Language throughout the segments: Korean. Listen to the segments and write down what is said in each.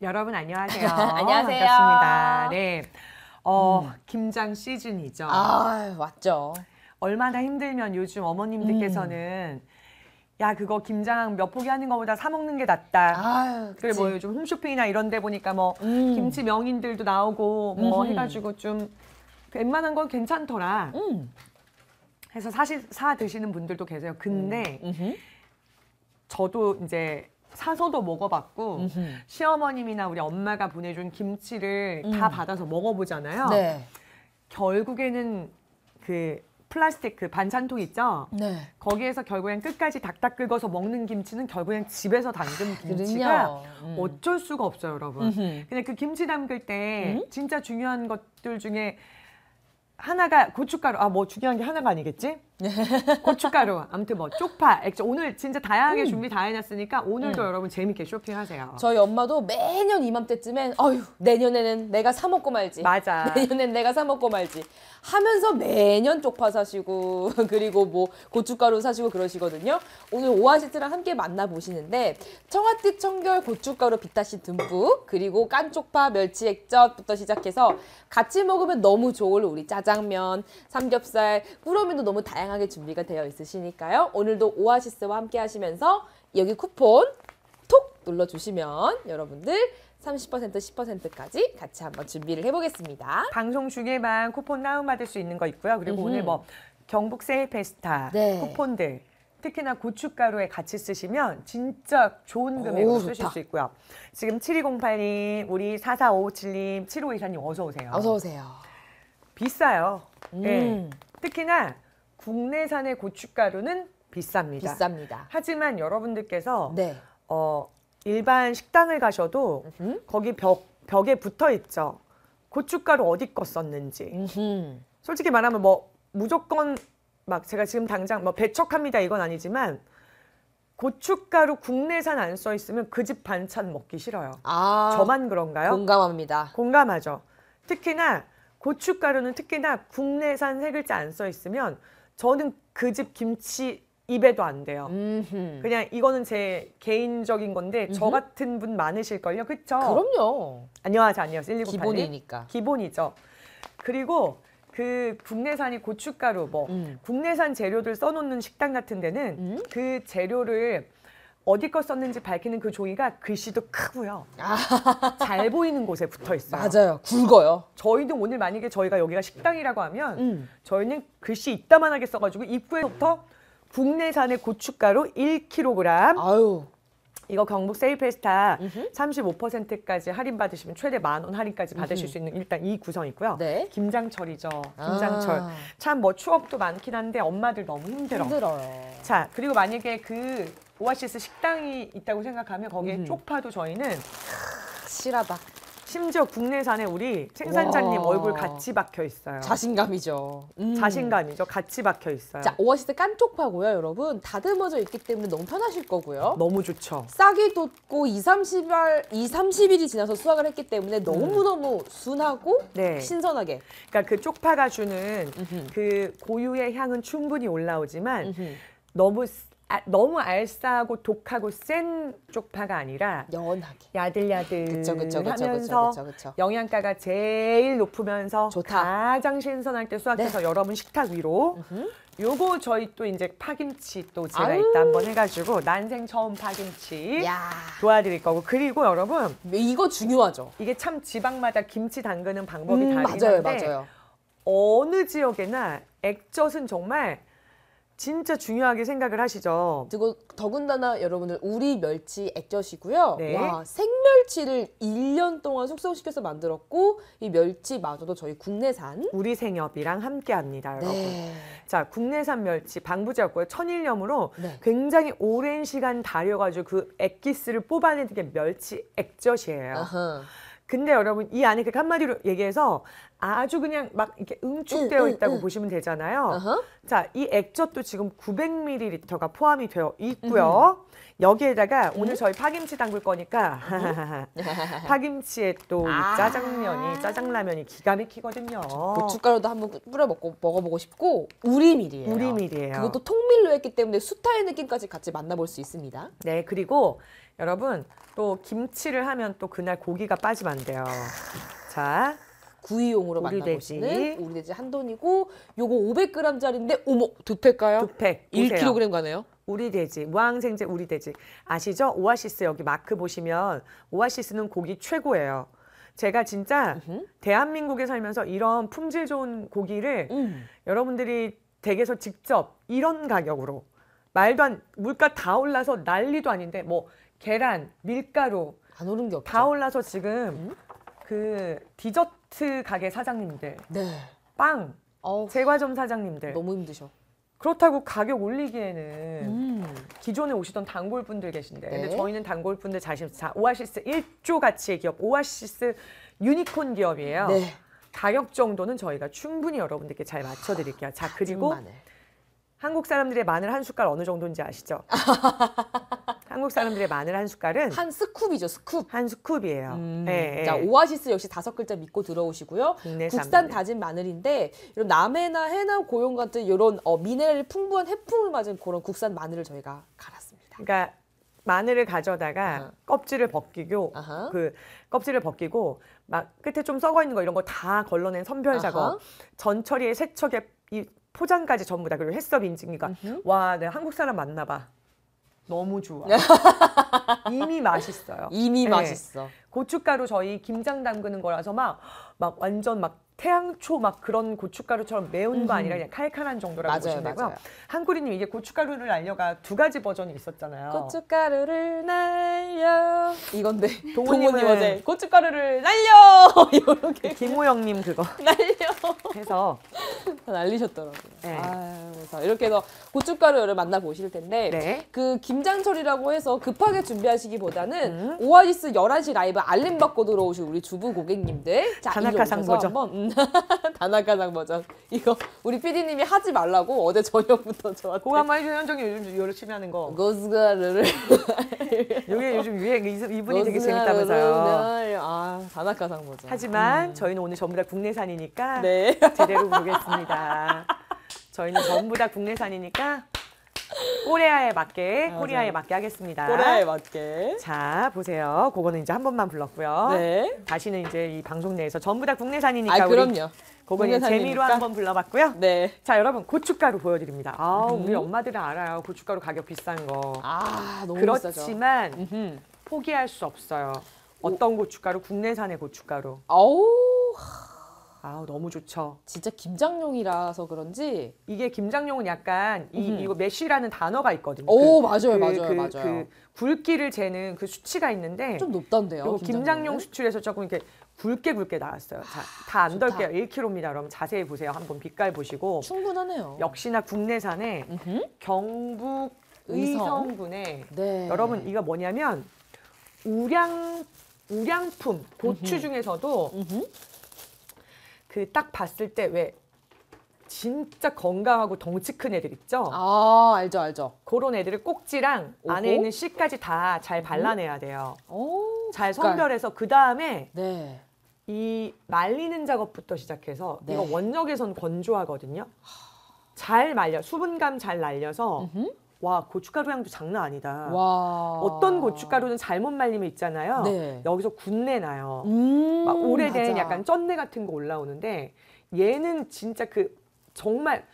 여러분 안녕하세요. 안녕하세요. 반갑습니다. 네. 어, 김장 시즌이죠. 아 왔죠. 얼마나 힘들면 요즘 어머님들께서는 야 그거 김장 몇 포기 하는 것보다 사 먹는 게 낫다. 아유, 그래 뭐 요즘 홈쇼핑이나 이런 데 보니까 뭐 음. 김치 명인들도 나오고 뭐 음흠. 해가지고 좀 웬만한 건 괜찮더라. 음. 해서 사실 사 드시는 분들도 계세요. 근데 음흠. 저도 이제 사서도 먹어봤고 음흠. 시어머님이나 우리 엄마가 보내준 김치를 음. 다 받아서 먹어보잖아요. 네. 결국에는 그 플라스틱 그 반찬통 있죠. 네. 거기에서 결국엔 끝까지 닥닥 긁어서 먹는 김치는 결국엔 집에서 담근 김치가 그럼요. 음. 어쩔 수가 없어요, 여러분. 음흠. 근데 그 김치 담글 때 음? 진짜 중요한 것들 중에 하나가 고춧가루. 아, 뭐 중요한 게 하나가 아니겠지? 고춧가루. 아무튼 뭐 쪽파, 액젓. 오늘 진짜 다양하게 준비 다 해놨으니까 오늘도 음. 여러분 재밌게 쇼핑하세요. 저희 엄마도 매년 이맘때쯤엔 어휴 내년에는 내가 사 먹고 말지. 맞아. 내년엔 내가 사 먹고 말지 하면서 매년 쪽파 사시고 그리고 뭐 고춧가루 사시고 그러시거든요. 오늘 오아시스랑 함께 만나보시는데 청아빛 청결 고춧가루 비타민 듬뿍 그리고 깐 쪽파 멸치 액젓부터 시작해서 같이 먹으면 너무 좋을 우리 짜장면 삼겹살 꾸러미도 너무 다양 하게 준비가 되어 있으시니까요. 오늘도 오아시스와 함께 하시면서 여기 쿠폰 톡 눌러주시면 여러분들 30% 10%까지 같이 한번 준비를 해보겠습니다. 방송 중에만 쿠폰 다운받을 수 있는 거 있고요. 그리고 음흠. 오늘 뭐 경북 세일 페스타 네. 쿠폰들 특히나 고춧가루에 같이 쓰시면 진짜 좋은 금액으로 오, 쓰실 좋다. 수 있고요. 지금 7208님, 우리 4457님, 7524님 어서 오세요. 어서 오세요. 비싸요. 음, 네. 특히나 국내산의 고춧가루는 비쌉니다. 비쌉니다. 하지만 여러분들께서 네. 어, 일반 식당을 가셔도 음흠. 거기 벽, 벽에 붙어 있죠. 고춧가루 어디 거 썼는지. 음흠. 솔직히 말하면 뭐 무조건 막 제가 지금 당장 뭐 배척합니다 이건 아니지만 고춧가루 국내산 안 써 있으면 그 집 반찬 먹기 싫어요. 아, 저만 그런가요? 공감합니다. 공감하죠. 특히나 고춧가루는 특히나 국내산 세 글자 안 써 있으면 저는 그 집 김치 입에도 안 돼요. 음흠. 그냥 이거는 제 개인적인 건데 저 음흠. 같은 분 많으실걸요, 그쵸? 그럼요. 안녕하세요, 안녕하세요. 1998님. 기본이니까. 기본이죠. 그리고 그 국내산이 고춧가루 뭐 음. 국내산 재료들 써놓는 식당 같은 데는 음? 그 재료를 어디 거 썼는지 밝히는 그 종이가 글씨도 크고요. 아, 잘 보이는 곳에 붙어 있어요. 맞아요. 굵어요. 저희도 오늘 만약에 저희가 여기가 식당이라고 하면 음. 저희는 글씨 이따만하게 써가지고 입구에부터 국내산의 고춧가루 1kg 아유. 이거 경북 세일페스타 음흠. 35%까지 할인 받으시면 최대 만 원 할인까지 받으실 음흠. 수 있는 일단 이 구성 있고요. 네. 김장철이죠. 김장철. 아, 참뭐 추억도 많긴 한데 엄마들 너무 힘들어. 힘들어요. 자, 그리고 만약에 그 오아시스 식당이 있다고 생각하면 거기에 음. 쪽파도 저희는 실하다. 심지어 국내산에 우리 생산자님 와. 얼굴 같이 박혀 있어요. 자신감이죠. 음. 자신감이죠. 같이 박혀 있어요. 자, 오아시스 깐쪽파고요, 여러분. 다듬어져 있기 때문에 너무 편하실 거고요. 너무 좋죠. 싹이 돋고 2, 30일, 2, 30일이 지나서 수확을 했기 때문에 너무너무 순하고 네. 신선하게. 그러니까 그 쪽파가 주는 음흠. 그 고유의 향은 충분히 올라오지만 음흠. 너무 쓰- 아, 너무 알싸하고 독하고 센 쪽파가 아니라 연하게. 야들야들 그쵸, 그쵸, 그쵸, 하면서 그쵸, 그쵸, 그쵸. 영양가가 제일 높으면서 좋다. 가장 신선할 때 수확해서 여러분 식탁 위로 음흠. 요거 저희 또 이제 파김치 또 제가 아유. 이따 한번 해가지고 난생 처음 파김치 야 도와드릴 거고 그리고 여러분 이거 중요하죠. 이게 참 지방마다 김치 담그는 방법이 음, 다르긴 맞아요, 한데 맞아요. 어느 지역에나 액젓은 정말 진짜 중요하게 생각을 하시죠. 그리고 더군다나 여러분들 우리 멸치 액젓이고요. 네. 와 생멸치를 1년 동안 숙성시켜서 만들었고 이 멸치마저도 저희 국내산. 우리 생협이랑 함께합니다, 여러분. 네. 자, 국내산 멸치 방부제였고요. 천일염으로 네. 굉장히 오랜 시간 달여가지고 그 액기스를 뽑아내는 게 멸치 액젓이에요. 어허. 근데 여러분 이 안에 그 한마디로 얘기해서 아주 그냥 막 이렇게 응축되어 응, 응, 있다고 응. 보시면 되잖아요. 어허. 자, 이 액젓도 지금 900ml가 포함이 되어 있고요. 여기에다가 오늘 저희 파김치 담글 거니까 파김치에 또이 아. 짜장면이 짜장라면이 기가 막히거든요. 고춧가루도 한번 뿌려 먹고 먹어보고 싶고 우리밀이에요. 우리밀이에요. 그것도 통밀로 했기 때문에 수타의 느낌까지 같이 만나볼 수 있습니다. 네, 그리고 여러분 또 김치를 하면 또 그날 고기가 빠지면 안 돼요. 자, 구이용으로 우리 만나보시는 돼지. 우리 돼지 한 돈이고 요거 500g짜리인데 어머 두 팩가요? 두 팩. 보세요. 1kg 가네요. 우리 돼지, 무항생제 우리 돼지. 아시죠? 오아시스 여기 마크 보시면 오아시스는 고기 최고예요. 제가 진짜 대한민국에 살면서 이런 품질 좋은 고기를 음. 여러분들이 댁에서 직접 이런 가격으로 말도 안 물가 다 올라서 난리도 아닌데 뭐 계란, 밀가루 안 오른 게 없죠. 다 올라서 지금 그 디저트 가게 사장님들, 네. 빵, 어우, 제과점 사장님들 너무 힘드셔. 그렇다고 가격 올리기에는 음. 기존에 오시던 단골 분들 계신데 근데 네. 저희는 단골 분들 자신 자 오아시스 1조 가치의 기업 오아시스 유니콘 기업이에요. 네. 가격 정도는 저희가 충분히 여러분들께 잘 맞춰 드릴게요. 자 그리고 마늘. 한국 사람들의 마늘 한 숟갈 어느 정도인지 아시죠? 한국 사람들의 마늘 한 숟갈은 한 scoop이죠, scoop. 한 scoop이에요. 음. 예, 예. 자 오아시스 역시 다섯 글자 믿고 들어오시고요. 국내산 국산 마늘. 다진 마늘인데 이런 남해나 해남 고흥 같은 이런 어, 미네랄 풍부한 해풍을 맞은 그런 국산 마늘을 저희가 갈았습니다. 그러니까 마늘을 가져다가 아하. 껍질을 벗기고 아하. 그 껍질을 벗기고 막 끝에 좀 썩어 있는 거 이런 거 다 걸러낸 선별 아하. 작업, 전처리에 세척에 이 포장까지 전부 다 그리고 햇섭 인증이가 와, 내가 한국 사람 맞나 봐. 너무 좋아. 이미 맛있어요. 이미 네. 맛있어. 고춧가루 저희 김장 담그는 거라서 막 막 완전 막 태양초 막 그런 고춧가루처럼 매운 거 아니라 그냥 칼칼한 정도라고 맞아요, 보시면 되고요. 맞아요. 한구리님 이게 고춧가루를 알려가 두 가지 버전이 있었잖아요. 고춧가루를 날려 이건데 동훈님 어제 고춧가루를 날려 이렇게 김호영님 그거 날려 해서 다 날리셨더라고요. 네. 아유, 그래서 이렇게 해서 고춧가루를 만나 보실 텐데 네. 그 김장철이라고 해서 급하게 준비하시기보다는 음. 오아시스 11시 라이브 알림 받고 들어오신 우리 주부 고객님들 자, 다나카상 버전. 한번, 음, 다나카상 버전 이거 우리 PD님이 하지 말라고 어제 저녁부터 저한테 그거 한번 해주세요. 현정이 요즘 열심히 하는 거. 고춧가루를 이게 요즘 유행 이- 이분이 되게 재밌다면서요. 아 다나카상 버전 하지만 저희는 오늘 전부 다 국내산이니까 네 제대로 부르겠습니다. 저희는 전부 다 국내산이니까 코리아에 맞게 맞아요. 코리아에 맞게 하겠습니다. 코레아에 맞게 자 보세요. 그거는 이제 한 번만 불렀고요. 네. 다시는 이제 이 방송 내에서 전부 다 국내산이니까 아 그럼요 그거는 재미로. 한번 불러봤고요. 네. 자 여러분 고춧가루 보여드립니다. 아 우리 엄마들은 알아요. 고춧가루 가격 비싼 거. 아 너무 비싸죠. 그렇지만. 포기할 수 없어요. 어떤 고춧가루? 국내산의 고춧가루. 아우 아 너무 좋죠. 진짜 김장용이라서 그런지. 이게 김장용은 약간 이 이거 메쉬라는 단어가 있거든요. 오 그- 맞아요 그- 맞아요 그- 맞아요. 그 굵기를 재는 그 수치가 있는데 좀 높던데요. 김장용? 수출에서 조금 이렇게 굵게 굵게 나왔어요. 다안 좋다. 덜게요. 1kg입니다. 여러분 자세히 보세요. 한번 빛깔 보시고 충분하네요. 역시나 국내산의 음흠. 경북 의성. 의성군의 네. 여러분 이거 뭐냐면 우량 우량품 고추 중에서도 음흠. 그 딱 봤을 때 왜 진짜 건강하고 덩치 큰 애들 있죠? 아 알죠 알죠. 그런 애들을 꼭지랑 안에 오호. 있는 씨까지 다 잘 발라내야 돼요. 오. 잘. 선별해서 그 다음에 네. 이 말리는 작업부터 시작해서 네. 이거 원적에선 건조하거든요. 잘 말려 수분감 잘 날려서 음흠. 와 고춧가루 향도 장난 아니다. 와. 어떤 고춧가루는 잘못 말리면 있잖아요. 네. 여기서 군내 나요. 음. 막 오래된 맞아. 약간 쩐내 같은 거 올라오는데 얘는 진짜 그 정말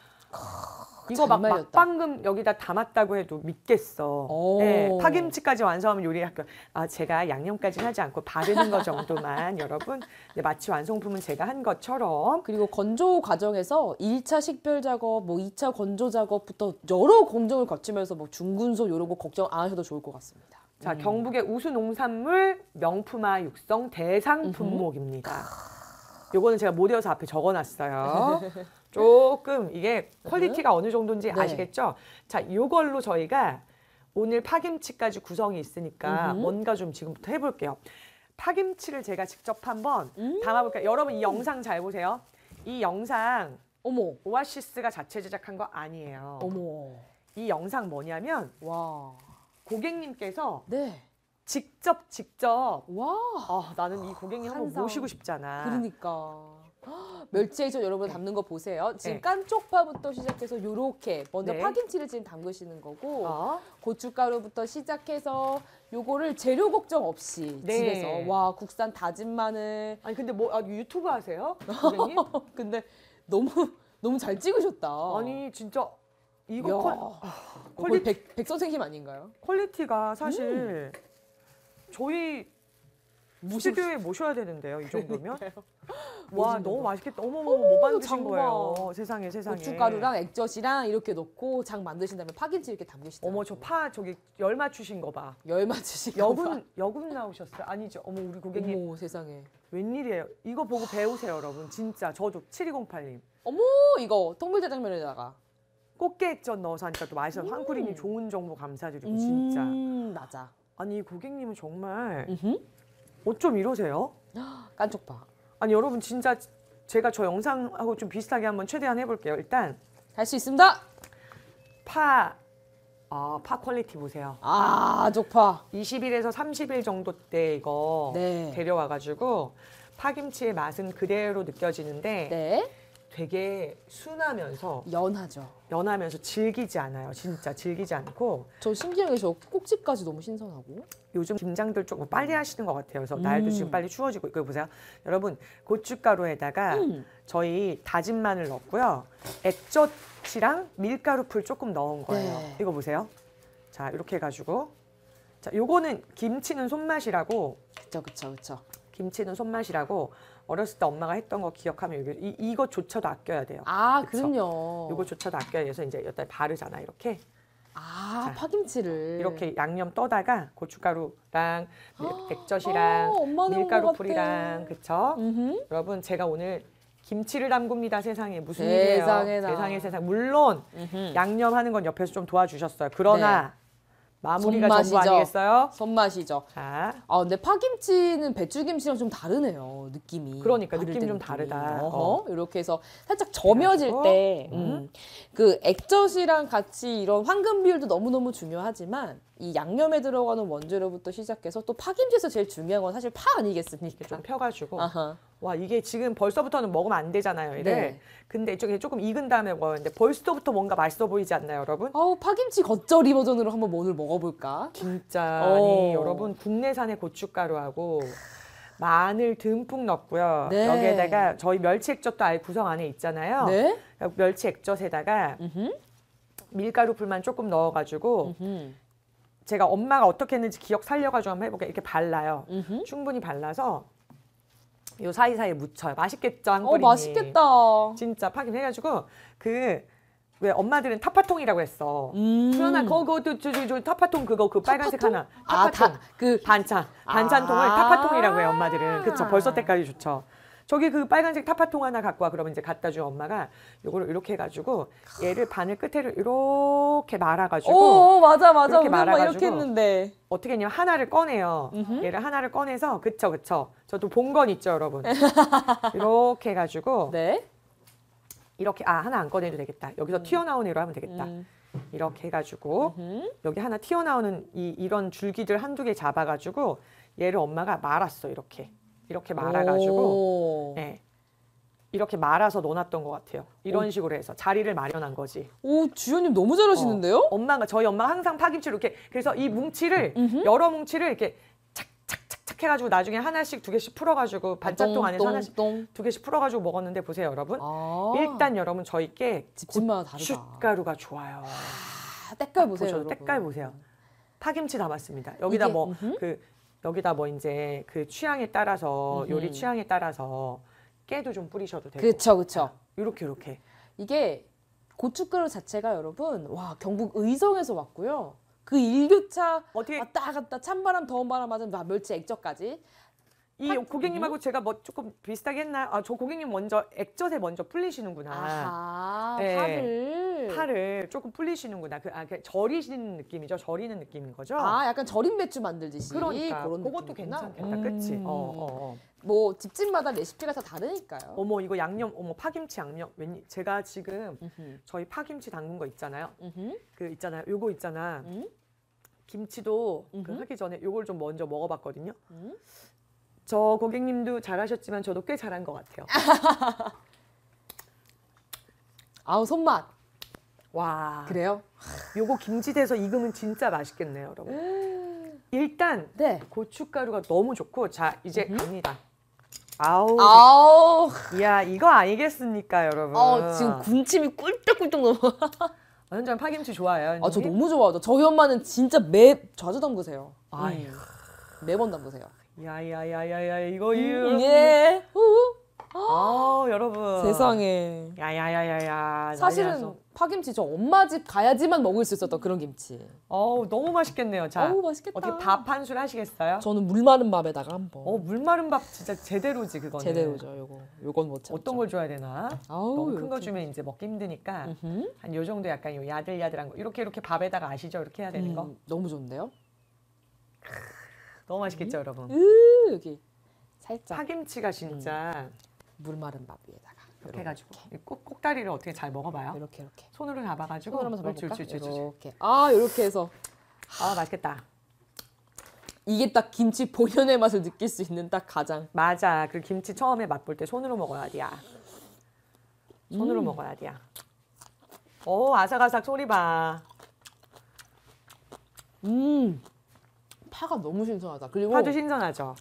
이거 막, 잘막 말렸다. 방금 여기다 담았다고 해도 믿겠어. 오. 네, 파김치까지 완성하면 요리 학교. 아 제가 양념까지는 하지 않고 바르는 거 정도만 여러분. 네, 마치 완성품은 제가 한 것처럼 그리고 건조 과정에서 1차 식별 작업, 뭐 2차 건조 작업부터 여러 공정을 거치면서 뭐 중군소 이런 거 걱정 안 하셔도 좋을 것 같습니다. 자 경북의 우수 농산물 명품화 육성 대상 품목입니다. 요거는 제가 못 외워서 앞에 적어놨어요. 조금 이게 quality가 어느 정도인지 네. 아시겠죠? 자, 요걸로 저희가 오늘 파김치까지 구성이 있으니까 음흠. 뭔가 좀 지금부터 해볼게요. 파김치를 제가 직접 한번 음. 담아볼게요. 여러분 이 영상 잘 보세요. 이 영상 어머, 오아시스가 자체 제작한 거 아니에요. 어머, 이 영상 뭐냐면 와, 고객님께서 네, 직접 직접 와, 어, 나는 이 고객님 한번. 모시고 싶잖아. 그러니까. 멸치액젓 여러분 담는 거 보세요. 지금 네. 깐쪽파부터 시작해서 요렇게 먼저 네. 파김치를 지금 담그시는 거고 어? 고춧가루부터 시작해서 요거를 재료 걱정 없이 네. 집에서 와 국산 다진 마늘 아니 근데 뭐 아, 유튜브 하세요? 근데 너무 너무 잘 찍으셨다. 아니 진짜 이거 퀄, quality, 백, 백 선생님 아닌가요? quality가 사실 저희 무슨 스튜디오에 모셔야 되는데요, 이 정도면. 와 너무 거. 맛있겠다. 어머머 뭐 만드신 장봐. 거예요? 세상에 세상에. 고춧가루랑 액젓이랑 이렇게 넣고 장 만드신 다음에 파김치 이렇게 담그시다. 어머 저 파 저기 열 맞추신 거 봐. 열 맞추시고 여군 여군 나오셨어요? 아니죠. 어머 우리 고객님 어머 세상에. 웬일이에요? 이거 보고 배우세요, 여러분. 진짜 저도 7208님. 어머 이거 통밀자장면에다가 꽃게 액젓 넣어서 하니까 또 맛있어요. 음. 황쿠리님 좋은 정보 감사드리고 진짜. 음, 맞아. 아니 이 고객님은 정말 음흠. 어쩜 이러세요? 깐쪽파. 아니 여러분 진짜 제가 저 영상하고 좀 비슷하게 한번 최대한 해볼게요. 일단 할 수 있습니다. 파, 아, 파 quality 보세요. 아 쪽파. 20일에서 30일 정도 때 이거 네. 데려와가지고 파김치의 맛은 그대로 느껴지는데 네. 되게 순하면서 연하죠. 연하면서 질기지 않아요. 진짜 질기지 않고 저 신기하게 저 꼭지까지 너무 신선하고. 요즘 김장들 조금 빨리 하시는 것 같아요. 그래서 날도 음. 지금 빨리 추워지고 이거 보세요. 여러분 고춧가루에다가 음. 저희 다진 마늘 넣었고요. 액젓이랑 밀가루 풀 조금 넣은 거예요. 네. 이거 보세요. 자 이렇게 해가지고 자 요거는 김치는 손맛이라고 그쵸 그쵸 그쵸. 김치는 손맛이라고 어렸을 때 엄마가 했던 거 기억하면 이거 이, 이것조차도 아껴야 돼요. 아 그쵸. 그럼요. 이것조차도 아껴야 돼서 이제 여기다 바르잖아 이렇게 아 자, 파김치를 이렇게 양념 떠다가 고춧가루랑 밀- 액젓이랑 어, 엄마는 밀가루 풀이랑. 그쵸? 음흠. 여러분 제가 오늘 김치를 담굽니다 세상에 무슨 세상에나. 일이에요? 세상에 세상 물론 음흠. 양념하는 건 옆에서 좀 도와주셨어요. 그러나 마무리가 전부. 아니겠어요? 손맛이죠. 자 아 근데 파김치는 배추김치랑 좀 다르네요 느낌이. 그러니까 때좀 느낌이. 다르다. 어허, 어. 이렇게 해서 살짝 저며질 그래가지고, 때, 음. 음, 그 액젓이랑 같이 이런 황금 비율도 너무 너무 중요하지만 이 양념에 들어가는 원재료부터 시작해서 또 파김치에서 제일 중요한 건 사실 파 아니겠습니까? 좀 펴가지고 아하. 와 이게 지금 벌써부터는 먹으면 안 되잖아요. 이를 네. 근데 이쪽에 조금 익은 다음에 먹었는데 벌써부터 뭔가 맛있어 보이지 않나요, 여러분? 아우 파김치 겉절이 버전으로 한번 오늘 먹어볼까? 진짜 어. 아니 여러분 국내산의 고춧가루하고 마늘 듬뿍 넣고요. 네. 여기에다가 저희 멸치 액젓도 아예 구성 안에 있잖아요. 네. 멸치 액젓에다가. 밀가루 풀만 조금 넣어가지고 음흠. 제가 엄마가 어떻게 했는지 기억 살려가지고 한번 해볼게요. 이렇게 발라요. 음흠. 충분히 발라서 요 사이사이에 묻혀요. 맛있겠죠, 어 한꺼리 맛있겠다. 진짜 파긴 해가지고 그 왜 엄마들은 타파통이라고 했어. 음. 수연아 그거 그거 저, 저, 저 타파통 그거 그 빨간색? 하나 아, 타파통 다, 그 반찬 반찬통을 아. 타파통이라고 해요 엄마들은 그쵸 벌써 때까지 좋죠. 저기 그 빨간색 타파통 하나 갖고 와 그러면 이제 갖다 준 엄마가 요거를 이렇게 해가지고 얘를 바늘 끝에를 이렇게 말아가지고 오 맞아 맞아 이렇게 우리 엄마 말아가지고 이렇게 했는데 어떻게 했냐면 하나를 꺼내요. 음흠. 얘를 하나를 꺼내서 그쵸 그쵸. 저도 본 건 있죠 여러분. 이렇게 해가지고 네 이렇게 아 하나 안 꺼내도 되겠다. 여기서 튀어나온 애로 하면 되겠다. 음. 이렇게 해가지고 음흠. 여기 하나 튀어나오는 이 이런 줄기들 한두 개 잡아가지고 얘를 엄마가 말았어 이렇게 이렇게 말아가지고 오. 네. 이렇게 말아서 넣어놨던 것 같아요. 이런 식으로 해서 자리를 마련한 거지. 오 주연님 너무 잘하시는데요? 엄마가 저희 엄마가 항상 파김치를 이렇게 그래서 이 뭉치를 음흠. 여러 뭉치를 이렇게 착착착착 해가지고 나중에 하나씩 두 개씩 풀어가지고 반찬통 안에서 하나씩 똥. 두 개씩 풀어가지고 먹었는데 보세요 여러분. 아. 일단 여러분 저희 께 집집마다 다르다. 고춧가루가 좋아요. 아, 때깔 보세요. 보셔도 여러분. 때깔 보세요. 파김치 담았습니다. 여기다 뭐. 그 여기다 뭐 이제 그 취향에 따라서. 요리 취향에 따라서 깨도 좀 뿌리셔도 되고. 그쵸 그쵸. 이렇게 이렇게. 이게 고춧가루 자체가 여러분 와 경북 의성에서 왔고요. 그 일교차 어떻게 왔다 갔다 찬바람 더운 바람 맞은 멸치 액젓까지 이 파- 고객님하고 제가 뭐 조금 비슷하게 했나요? 아, 저 고객님 먼저 액젓에 먼저 풀리시는구나. 아하, 네. 파를. 파를 조금 풀리시는구나. 그, 아, 그 절이시는 느낌이죠. 절이는 느낌인 거죠. 아, 약간 절임 배추 만들듯이. 그러니까 그런 그것도 느낌이구나. 괜찮겠다. 그치? 음. 어, 어, 어. 뭐 집집마다 레시피가 다 다르니까요. 어머 이거 양념 어머 파김치 양념 웬 제가 지금 음흠. 저희 파김치 담근 거 있잖아요. 음흠. 그 있잖아요. 요거 있잖아. 음? 김치도 그 음흠. 하기 전에 요걸 좀 먼저 먹어봤거든요. 음? 저 고객님도 잘하셨지만 저도 꽤 잘한 것 같아요. 아우 손맛. 와. 그래요? 요거 김치 돼서 익으면 진짜 맛있겠네요, 여러분. 일단 네. 고춧가루가 너무 좋고 자 이제 갑니다. 아우. 아우. 이야 이거 아니겠습니까, 여러분? 아, 지금 군침이 꿀떡꿀떡 넘어. 완전 파김치 좋아해요. 아, 저? 너무 좋아하죠. 저희 엄마는 진짜 매 자주 담그세요. 아휴. 음. 매번 담그세요. 야야야야야 이거 음. 예. 후. 아 여러분. 세상에. 야야야야야. 사실은. 파김치 저 엄마 집 가야지만 먹을 수 있었던 그런 김치. 어우 너무 맛있겠네요. 자 어우 맛있겠다. 어떻게 밥 한 술 하시겠어요? 저는 물 마른 밥에다가 한번. 어 물 마른 밥 진짜 제대로지 그거는. 제대로죠, 요거. 요건 못 참죠. 어떤 걸 줘야 되나? 아우, 너무 큰 거. 주면 이제 먹기 힘드니까. 한 요 정도 약간 요 야들야들한 거 이렇게 이렇게 밥에다가 아시죠? 이렇게 해야 되는 거. 음, 너무 좋은데요? 너무 맛있겠죠, 여러분. 으, 여기 살짝 파김치가 진짜 물 마른 밥 위에다가 이렇게 해가지고 이 꼭, 꼭다리를 어떻게 잘 먹어봐요? 이렇게 이렇게. 손으로 잡아가지고. 손으로 한번 그렇지, 잡아볼까? 그렇지, 그렇지, 그렇지. 이렇게. 아, 이렇게 해서 아 맛있겠다. 이게 딱 김치 본연의 맛을 느낄 수 있는 딱 가장. 맞아. 그 김치 처음에 맛볼 때 손으로 먹어야 돼야. 손으로 음. 먹어야 돼야. 오 아삭아삭 소리 봐. 음. 파가 너무 신선하다. 그리고 파도 신선하죠.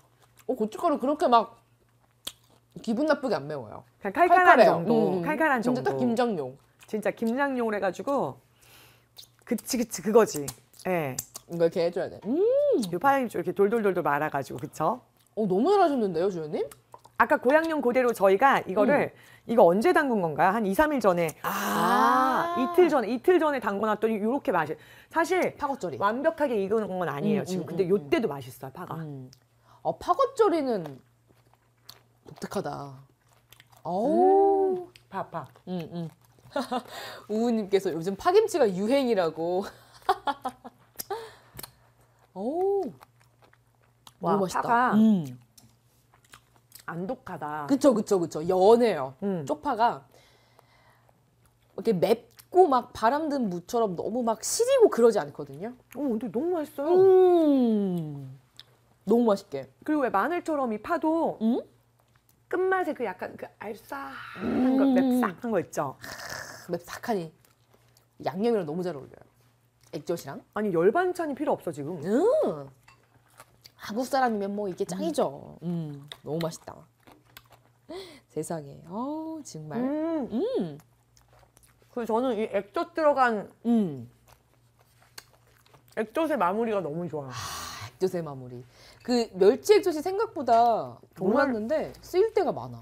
어, 고춧가루 그렇게 막 기분 나쁘게 안 매워요. 그냥 칼칼한 칼칼해요. 정도. 음, 음. 칼칼한 정도. 진짜 딱 김장용. 진짜 김장용을 해가지고 그치 그치 그거지. 예. 이거 이렇게 해줘야 돼. 음. 요 파김치 이렇게 돌돌돌돌 말아가지고 그쵸? 어, 너무 잘하셨는데요, 주연님? 아까 고양용 그대로 저희가 이거를 이거 언제 담근 건가요? 한 2, 3일 전에. 음. 아. 이틀 전에 이틀 전에 담궈놨더니 이렇게 맛이 사실 파겉절이. 완벽하게 익은 건 아니에요 음, 지금 음, 근데 음, 요때도 맛있어요 파가 음. 어, 파겉절이는 독특하다. 오. 파파 음, 음. 우우님께서 요즘 파김치가 유행이라고. 오. 와, 너무 맛있다. 파가 음. 안 독하다 그쵸, 그쵸, 그쵸. 연해요. 음. 쪽파가 이렇게 맵고 막 바람든 무처럼 너무 막 시리고 그러지 않거든요. 어 근데 너무 맛있어요 음. 너무 맛있게. 그리고 왜 마늘처럼 이 파도 음? 끝맛에 그 약간 그 알싸한 음. 거 맵싹한 거 있죠 맵싹하니 양념이랑 너무 잘 어울려요. 액젓이랑. 아니 열반찬이 필요 없어 지금 음. 한국 사람이면 뭐 이게 짱이죠. 음. 너무 맛있다. 세상에. 어우, 정말. 음. 음. 그리고 저는 이 액젓 들어간 음. 액젓의 마무리가 너무 좋아 액젓의 마무리. 그 멸치 액젓이 생각보다 정말? 몰랐는데 쓰일 때가 많아.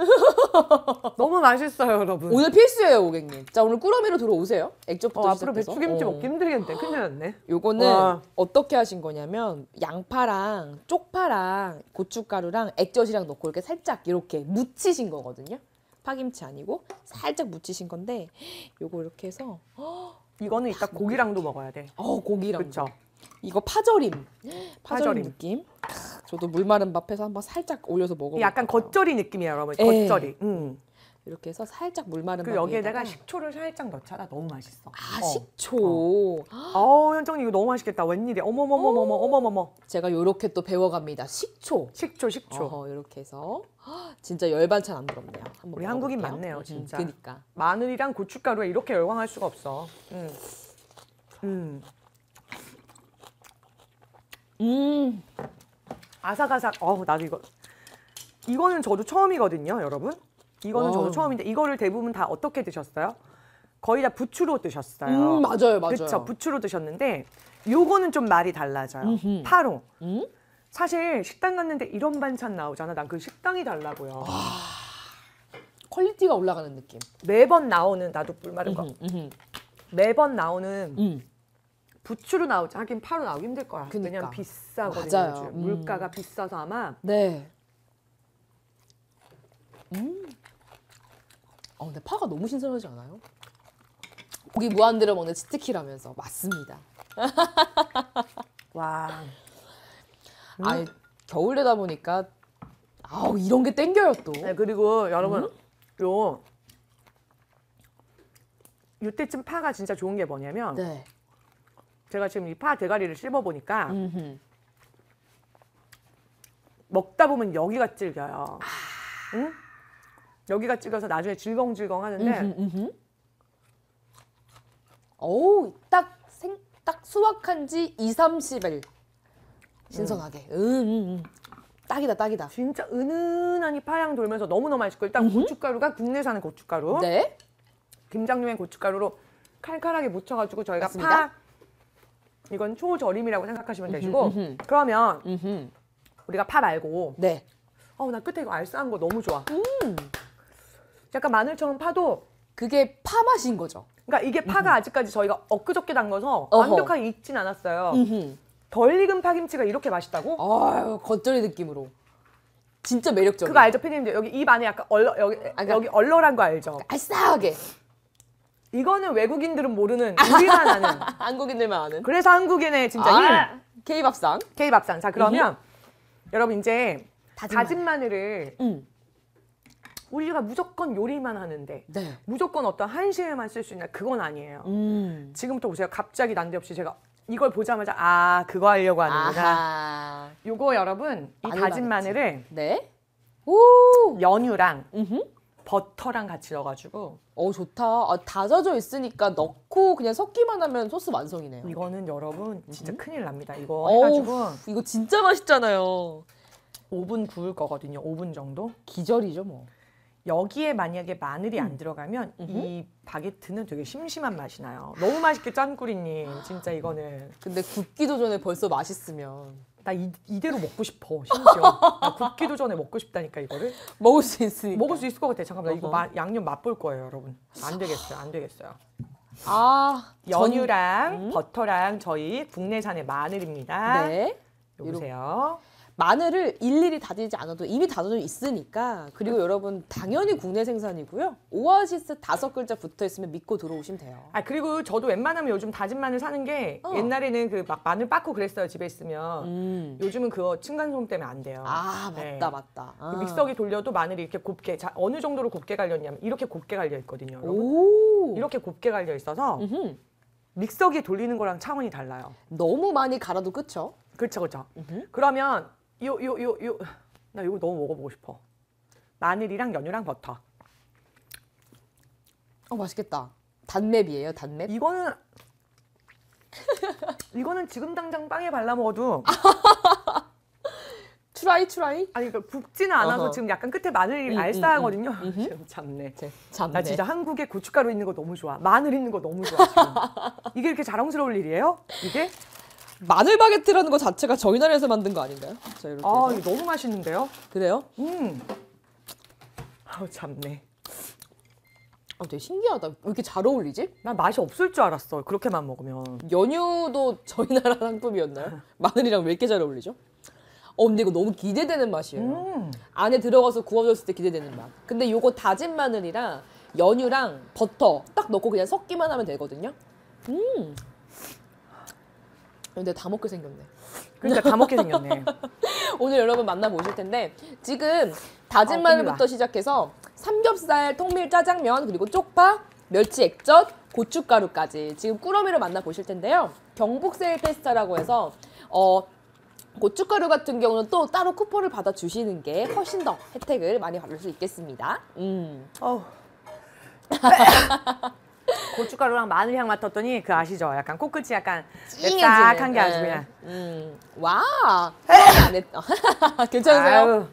너무 맛있어요 여러분 오늘 필수예요, 고객님. 자, 오늘 꾸러미로 들어오세요. 액젓부터 어, 앞으로 시작해서. 배추김치 어. 먹기 힘들겠네 큰일 났네 요거는 와. 어떻게 하신 거냐면 양파랑 쪽파랑 고춧가루랑 액젓이랑 넣고 이렇게 살짝 이렇게 무치신 거거든요. 파김치 아니고 살짝 무치신 건데 요거 이렇게 해서 이거는 이따 고기랑도 먹어야 돼 어 고기랑 그쵸 이거 파절임 파절임 파절임. 느낌 크, 저도 물 말은 밥에서 한번 살짝 올려서 먹어 약간 겉절이 느낌이야 여러분 예. 겉절이 음. 이렇게 해서 살짝 물 마른 그밥 여기에다가 식초를 살짝 넣자라 너무 맛있어 아 어. 식초 어 현정님 이거 너무 맛있겠다 웬일이야 어머머머머머 어머머머 제가 요렇게 또 배워갑니다 식초 식초 식초 어허, 이렇게 해서 헉, 진짜 열 반찬 안 부럽네요. 한번 우리 한국인 먹어볼게요. 많네요, 음, 진짜. 그니까. 마늘이랑 고춧가루에 이렇게 열광할 수가 없어 음. 음. 음, 아삭아삭 어우 나도 이거 이거는 저도 처음이거든요 여러분 이거는 저도 와우. 처음인데 이거를 대부분 다 어떻게 드셨어요? 거의 다 부추로 드셨어요 음, 맞아요, 맞아요. 그쵸 부추로 드셨는데 요거는 좀 말이 달라져요 음흠. 파로 음? 사실 식당 갔는데 이런 반찬 나오잖아 난 그 식당이 달라고요 quality가 올라가는 느낌. 매번 나오는 나도 뿔 마른 거 음, 음, 매번 나오는 음. 부추로 나오지 하긴 파로 나오기 힘들 거야. 그니까. 왜냐면 비싸거든요. 맞아요. 요즘. 음. 물가가 비싸서 아마 네. 음. 어, 근데 파가 너무 신선하지 않아요? 고기 무한대로 먹는 치트키라면서 맞습니다. 와. 음. 아, 겨울 되다 보니까 아우 이런 게 땡겨요 또. 네, 그리고 여러분 음? 요 이때쯤 파가 진짜 좋은 게 뭐냐면 네. 제가 지금 이 파 대가리를 씹어 보니까 음흠. 먹다 보면 여기가 질겨요. 응? 여기가 질겨서 나중에 질겅질겅 하는데 음흠, 음흠. 어우, 딱 생, 딱 수확한 지 2, 30일. 신선하게. 음, 음, 음. 딱이다, 딱이다. 진짜 은은하니 파향 돌면서 너무너무 맛있고 일단 고춧가루가 국내산의 고춧가루 네. 김장용의 고춧가루로 칼칼하게 묻혀가지고 저희가 맞습니다. 파 이건 초절임이라고 생각하시면 되시고 음흠. 그러면 음흠. 우리가 파 말고 네. 어우 나 끝에 이거 알싸한 거 너무 좋아 약간 마늘처럼 파도 그게 파 맛인 거죠. 그러니까 이게 파가 아직까지 저희가 엊그저께 담궈서 어허. 완벽하게 익진 않았어요 음흠. 덜 익은 파김치가 이렇게 맛있다고? 아유, 겉절이 느낌으로. 진짜 매력적이에요. 그거 알죠 피디님들 여기 입 안에 약간 얼러 여기 그러니까- 여기 얼얼한 거 알죠? 알싸하게. 이거는 외국인들은 모르는 우리만 아는 한국인들만 아는. 그래서 한국인의 진짜 아, 힘 K밥상. K밥상 자 그러면 여러분 이제 다진 다진 마늘을 음. 우리가 무조건 요리만 하는데 네. 무조건 어떤 한식에만 쓸 수 있냐 그건 아니에요. 음. 지금부터 보세요. 갑자기 난데없이 제가 이걸 보자마자 아 그거 하려고 하는구나. 아하. 요거 여러분 이 다진. 마늘을 네. 오. 연유랑 음흠. 버터랑 같이 넣어가지고 어 좋다. 아, 다져져 있으니까 넣고 그냥 섞기만 하면 소스 완성이네요. 이거는 여러분 진짜 큰일 납니다. 이거 어우, 해가지고 이거 진짜 맛있잖아요. 5분 구울 거거든요. 5분 정도. 기절이죠 뭐. 여기에 만약에 마늘이 안 들어가면 이 바게트는 되게 심심한 맛이 나요. 너무 맛있게 짠 꾸리님 진짜 이거는 근데 굽기도 전에 벌써 맛있으면 나 이, 이대로 먹고 싶어 심지어. 나 굽기도 전에 먹고 싶다니까 이거를. 먹을 수 있으니까. 먹을 수 있을 것 같아. 잠깐만 나 이거. 마- 양념 맛볼 거예요 여러분. 안 되겠어요 안 되겠어요. 아 연유랑 버터랑 저희 국내산의 마늘입니다. 전... 네. 여기 보세요 마늘을 일일이 다지지 않아도 이미 다져져 있으니까 그리고 여러분 당연히 국내 생산이고요. 오아시스 다섯 글자 붙어 있으면 믿고 들어오시면 돼요. 아 그리고 저도 웬만하면 요즘 다진 마늘 사는 게 어. 옛날에는 그 막 마늘 빻고 그랬어요 집에 있으면 음. 요즘은 그거 층간소음 때문에 안 돼요 아 맞다 네. 맞다. 그 아. 믹서기 돌려도 마늘이 이렇게 곱게 자, 어느 정도로 곱게 갈렸냐면 이렇게 곱게 갈려 있거든요 여러분 오. 이렇게 곱게 갈려 있어서 음흠. 믹서기 돌리는 거랑 차원이 달라요 너무 많이 갈아도 그쵸? 그렇죠 그렇죠. 그러면 요 요 요 요 나 이거 너무 먹어보고 싶어 마늘이랑 연유랑 버터 어 맛있겠다. 단맵이에요 단맵. 이거는 이거는 지금 당장 빵에 발라 먹어도 try try. 아니 그러니까 굽지는 않아서 어허. 지금 약간 끝에 마늘이 음, 알싸하거든요 음, 음. 지금 참네 참. 나 진짜 한국에 고춧가루 있는 거 너무 좋아 마늘 있는 거 너무 좋아. 이게 이렇게 자랑스러울 일이에요 이게 마늘 바게트라는 거 자체가 저희 나라에서 만든 거 아닌가요? 자 이렇게. 아 해서. 이거 너무 맛있는데요 그래요? 음 아우 참네 아, 되게 신기하다. 왜 이렇게 잘 어울리지? 난 맛이 없을 줄 알았어 그렇게만 먹으면 연유도 저희 나라 상품이었나요? 마늘이랑 왜 이렇게 잘 어울리죠? 어, 근데 이거 너무 기대되는 맛이에요. 음. 안에 들어가서 구워졌을 때 기대되는 맛. 근데 요거 다진 마늘이랑 연유랑 버터 딱 넣고 그냥 섞기만 하면 되거든요. 음. 근데 다 먹게 생겼네. 그러니까 다 먹게 생겼네 오늘 여러분 만나보실 텐데 지금 다진 아, 마늘부터 콩나. 시작해서 삼겹살, 통밀 짜장면 그리고 쪽파, 멸치 액젓, 고춧가루까지 지금 꾸러미를 만나보실 텐데요. 경북 세일 페스타라고 해서 어 고춧가루 같은 경우는 또 따로 쿠폰을 받아 주시는 게 훨씬 더 혜택을 많이 받을 수 있겠습니다. 음. 어우. 고춧가루랑 마늘 향 맡았더니 그 아시죠? 약간 코끝이 약간 맵싹한 게 아주 네. 그냥 음. 와. 안 했... 괜찮으세요? 아유,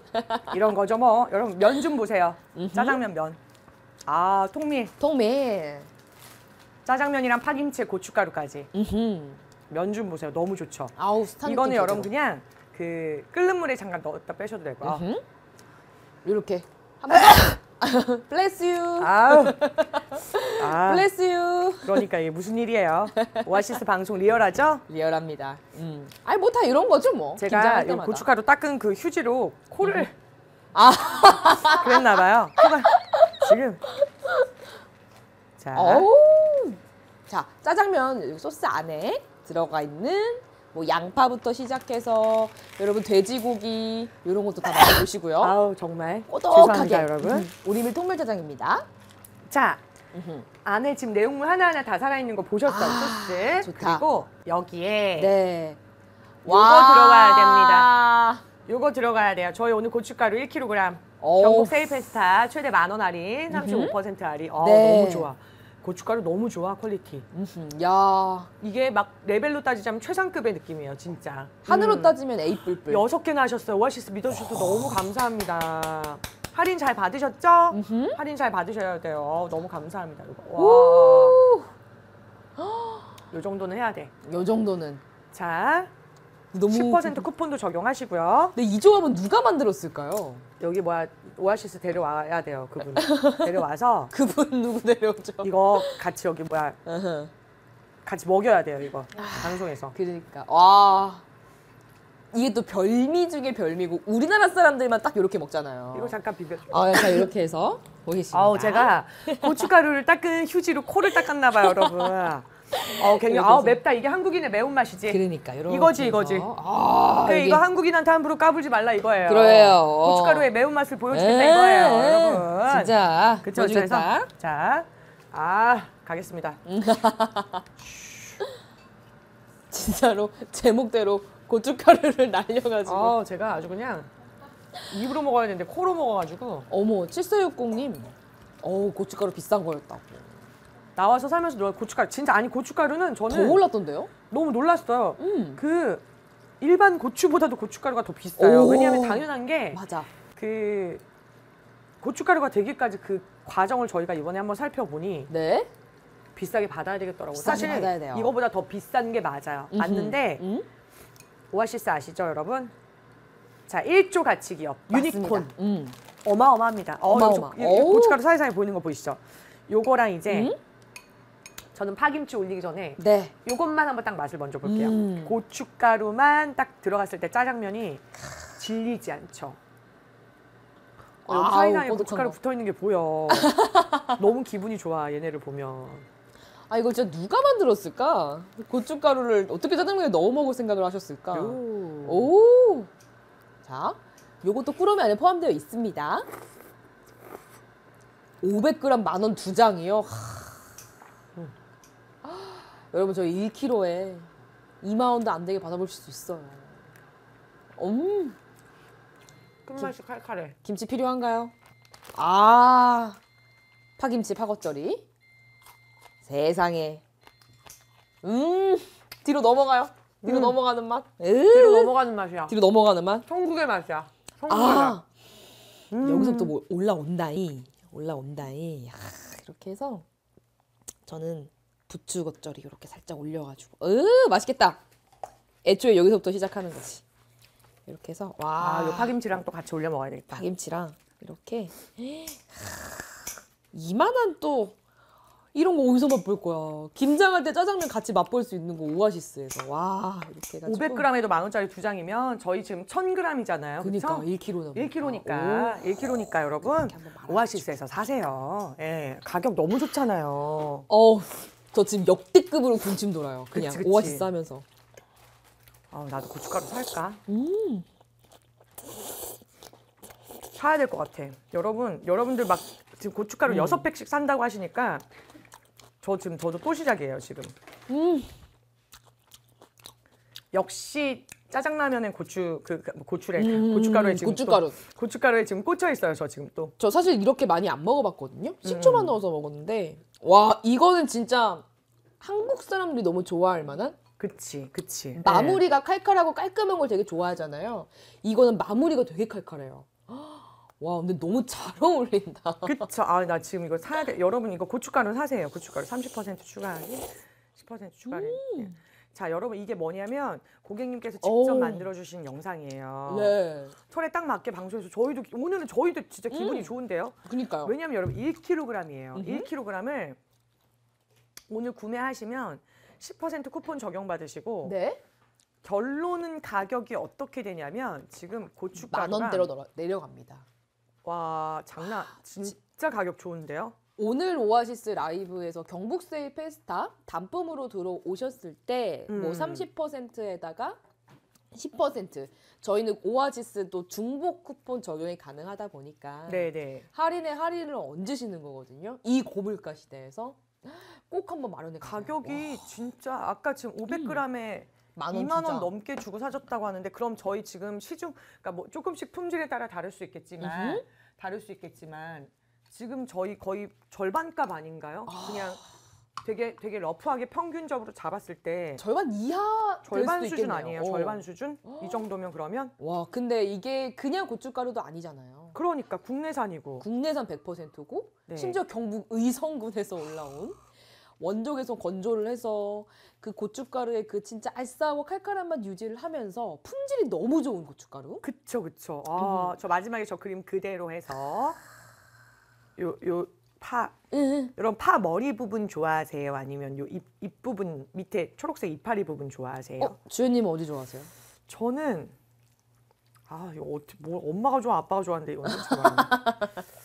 이런 거죠 뭐. 여러분 면 좀 보세요. 짜장면 면. 아 통밀 통밀. 짜장면이랑 파김치에 고춧가루까지. 면 좀 보세요. 너무 좋죠. 아우 스타일 이거는 여러분 그냥 그 끓는 물에 잠깐 넣었다 빼셔도 되고요. 음. 이렇게 한번 bless you, 아우. 아, bless you. 그러니까 이게 무슨 일이에요? 오아시스 방송 리얼하죠? 리얼합니다. 음. 아니 뭐 다 이런 거죠 뭐. 제가 이. 고춧가루 닦은 그 휴지로 코를 아. 그랬나 봐요. 코가 지금 자 어우. 자, 짜장면 소스 안에 들어가 있는 뭐 양파부터 시작해서 여러분 돼지고기 이런 것도 다 만들어보시고요. 아우 정말 꼬독하게. 여러분. 음, 우리 밀 통밀짜장입니다. 자 음흠. 안에 지금 내용물 하나하나 다 살아있는 거 보셨어요 아, 소스 좋다. 그리고 여기에 네. 요거 들어가야 됩니다. 요거 들어가야 돼요. 저희 오늘 고춧가루 1kg 오. 경북 세일페스타 최대 만 원 할인 35% 할인. 어, 네. 너무 좋아. 고춧가루 너무 좋아 quality. 야 이게 막 레벨로 따지자면 최상급의 느낌이에요 진짜. 하늘로 음. 따지면 A 뿔뿔. 여섯 개나 하셨어요. 오아시스 믿어주셔서 너무 감사합니다. 할인 잘 받으셨죠? 음흠. 할인 잘 받으셔야 돼요. 너무 감사합니다. 이거. 와. 오. 요 정도는 해야 돼. 요 정도는 자, 너무 10% 쿠폰도 적용하시고요. 근데 이 조합은 누가 만들었을까요? 여기 뭐야 오아시스 데려와야 돼요 그분 데려와서 그분 누구 데려오죠? 이거 같이 여기 뭐야. 같이 먹여야 돼요 이거 방송에서 그러니까 와 이게 또 별미 중에 별미고 우리나라 사람들만 딱 이렇게 먹잖아요. 이거 잠깐 비벼줘 아, 자 이렇게 해서 보겠습니다. 아우 제가 고춧가루를 닦은 휴지로 코를 닦았나 봐요 여러분 어 굉장히 아우. 맵다 이게 한국인의 매운 맛이지 그러니까 이렇게 이거지. 이거지. 아, 그래, 이게- 이거 한국인한테 함부로 까불지 말라 이거예요 그래요. 고춧가루의 매운 맛을 보여주겠다 에, 이거예요 에, 여러분 진짜 그쵸 보여주겠다. 그래서 자 아 가겠습니다 진짜로 제목대로 고춧가루를 날려가지고. 아 제가 아주 그냥 입으로 먹어야 되는데 코로 먹어가지고 어머 7460님. 어우 고춧가루 비싼 거였다고. 나와서 살면서 너 고춧가루 진짜 아니 고춧가루는 더 저는 올랐던데요? 너무 놀랐어요. 음. 그 일반 고추보다도 고춧가루가 더 비싸요. 오. 왜냐하면 당연한 게 맞아. 그 고춧가루가 되기까지 그 과정을 저희가 이번에 한번 살펴보니 네. 비싸게 받아야 되겠더라고요. 사실 받아야 돼요. 이거보다 더 비싼 게 맞아요. 음흠. 맞는데 음? 오아시스 아시죠, 여러분? 자, 1조 가치 기업 유니콘 맞습니다. 음. 어마어마합니다. 어, 어마어마. 어우. 고춧가루 사이사이 보이는 거 보이시죠? 요거랑 이제 음? 저는 파김치 올리기 전에 네. 요것만 한번 딱 맛을 먼저 볼게요. 음. 고춧가루만 딱 들어갔을 때 짜장면이 질리지 않죠. 어, 여기 사이사이에 고춧가루 거. 붙어 있는 게 보여. 너무 기분이 좋아 얘네를 보면. 아 이거 진짜 누가 만들었을까? 고춧가루를 어떻게 짜장면에 넣어 먹을 생각을 하셨을까? 요. 오. 자, 요것도 꾸러미 안에 포함되어 있습니다. 500g 만 원 두 장이요. 하. 여러분 저희 1kg에 2만 원도 안 되게 받아보실 수 있어요. 음, 끝맛이 칼칼해. 김치 필요한가요? 아, 파김치 파겉절이. 세상에. 음, 뒤로 넘어가요. 뒤로 음. 넘어가는 맛. 뒤로 으, 넘어가는 맛이야. 뒤로 넘어가는 맛. 천국의 맛이야. 천국의 맛. 아, 음. 여기서부터 뭐 올라온다이. 올라온다이. 야, 이렇게 해서 저는 부추 겉절이 이렇게 살짝 올려가지고. 으, 맛있겠다. 애초에 여기서부터 시작하는 거지. 이렇게 해서 와, 아, 요 파김치랑 또 같이 올려 먹어야 되겠다. 파김치랑 이렇게 이만한 또 이런 거 어디서 맛볼 거야? 김장할 때 짜장면 같이 맛볼 수 있는 거 오아시스에서 와 이렇게 해가지고 500g에도 만 원짜리 두 장이면 저희 지금 1000g이잖아요. 그러니까 그렇죠? 1kg 1kg니까 1kg니까 여러분. 오아시스에서 사세요. 예, 가격 너무 좋잖아요. 어우 저 지금 역대급으로 군침 돌아요. 그냥 그치, 그치. 오아시스 하면서 아, 나도 고춧가루 살까? 음 사야 될 것 같아. 여러분, 여러분들 막 지금 고춧가루 음. 여섯 팩씩 산다고 하시니까 저 지금 저도 또 시작이에요 지금. 음. 역시 짜장라면엔 고추 그, 그 고추래 음, 고춧가루에 지금 고춧가루. 또, 고춧가루에 지금 꽂혀 있어요 저 지금 또. 저 사실 이렇게 많이 안 먹어봤거든요. 음. 식초만 넣어서 먹었는데 와 이거는 진짜 한국 사람들이 너무 좋아할 만한 그치 그치. 마무리가 칼칼하고 깔끔한 걸 되게 좋아하잖아요. 이거는 마무리가 되게 칼칼해요. 와, 근데 너무 잘 어울린다. 네. 그쵸. 아나 지금 이거 사야 돼. 여러분 이거 고춧가루 사세요. 고춧가루 30% 추가하기, 10% 추가를. 예. 자 여러분 이게 뭐냐면 고객님께서 직접 음. 오. 만들어 주신 영상이에요. 네. 철에 딱 맞게 방송해서 저희도 오늘은 저희도 진짜 기분이 음. 좋은데요. 그니까요. 왜냐면 여러분 1kg이에요. 음흠. 1kg을 오늘 구매하시면 10% 쿠폰 적용 받으시고 네. 결론은 가격이 어떻게 되냐면 지금 만 고춧가루가 원대로 내려- 내려갑니다. 와 장난 진짜 가격 좋은데요? 오늘 오아시스 라이브에서 경북 세일 페스타 단품으로 들어오셨을 때뭐 음. 30%에다가 10% 저희는 오아시스도 중복 쿠폰 적용이 가능하다 보니까 네네. 할인에 할인을 얹으시는 거거든요. 이 고물가 시대에서 꼭 한번 마련해. 가격이 진짜 아까 지금 500g에 만 원 2만 원 주자. 넘게 주고 사줬다고 하는데 그럼 저희 지금 시중 그러니까 뭐 조금씩 품질에 따라 다를 수 있겠지만 음흠. 다를 수 있겠지만 지금 저희 거의 절반값 아닌가요? 그냥 되게 되게 러프하게 평균적으로 잡았을 때 절반 이하 될 절반 수준 있겠네요. 아니에요? 어. 절반 수준? 이 정도면 그러면 와, 근데 이게 그냥 고춧가루도 아니잖아요. 그러니까 국내산이고 국내산 100%고 네. 심지어 경북 의성군에서 올라온 원적에서 건조를 해서 그 고춧가루의 그 진짜 알싸하고 칼칼한 맛 유지를 하면서 품질이 너무 좋은 고춧가루. 그쵸 그쵸. 아, 저 마지막에 저 그림 그대로 해서 요 요파 응. 이런 파 머리 부분 좋아하세요? 아니면 요입 입 부분 밑에 초록색 이파리 부분 좋아하세요? 어, 주연님 어디 좋아하세요? 저는 아 이거 어떻게 뭐 엄마가 좋아 아빠가 좋아하는데 완전 좋아요.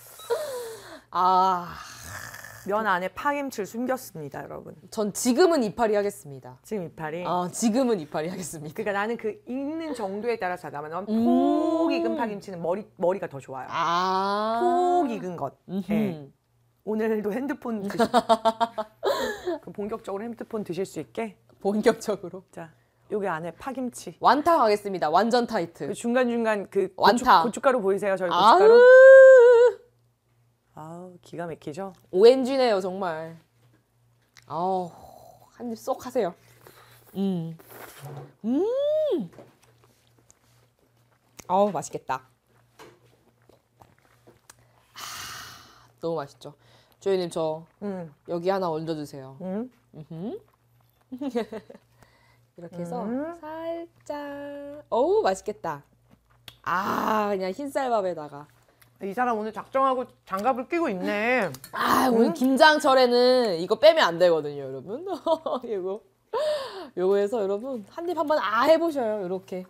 아, 면 안에 파김치를 숨겼습니다, 여러분. 전 지금은 이파리 하겠습니다. 지금 이파리. 아, 지금은 이파리 하겠습니다. 그러니까 나는 그 익는 정도에 따라서 난 음. 폭 익은 파김치는 머리 머리가 더 좋아요. 아, 폭 익은 것. 네. 오늘도 핸드폰 드시. 그 본격적으로 핸드폰 드실 수 있게. 본격적으로 자, 여기 안에 파김치. 완타 가겠습니다. 완전 타이트. 그 중간 중간 그 완타. 고춧, 가루 보이세요? 저희 고춧가루. 아 우 기가 막히죠. ONG네요 정말. 아우 한 입 쏙 하세요. 음, 음, 아우 맛있겠다. 아, 너무 맛있죠. 조이님 저 음, 여기 하나 얹어주세요. 음. 음흠. 이렇게 해서 음. 살짝. 어우 맛있겠다. 아 그냥 흰쌀밥에다가. 이 사람 오늘 작정하고 장갑을 끼고 있네. 아 오늘 김장철에는 이거 빼면 안 되거든요, 여러분. 이거 요거 해서 여러분 한 입 한번 아 해보셔요, 이렇게.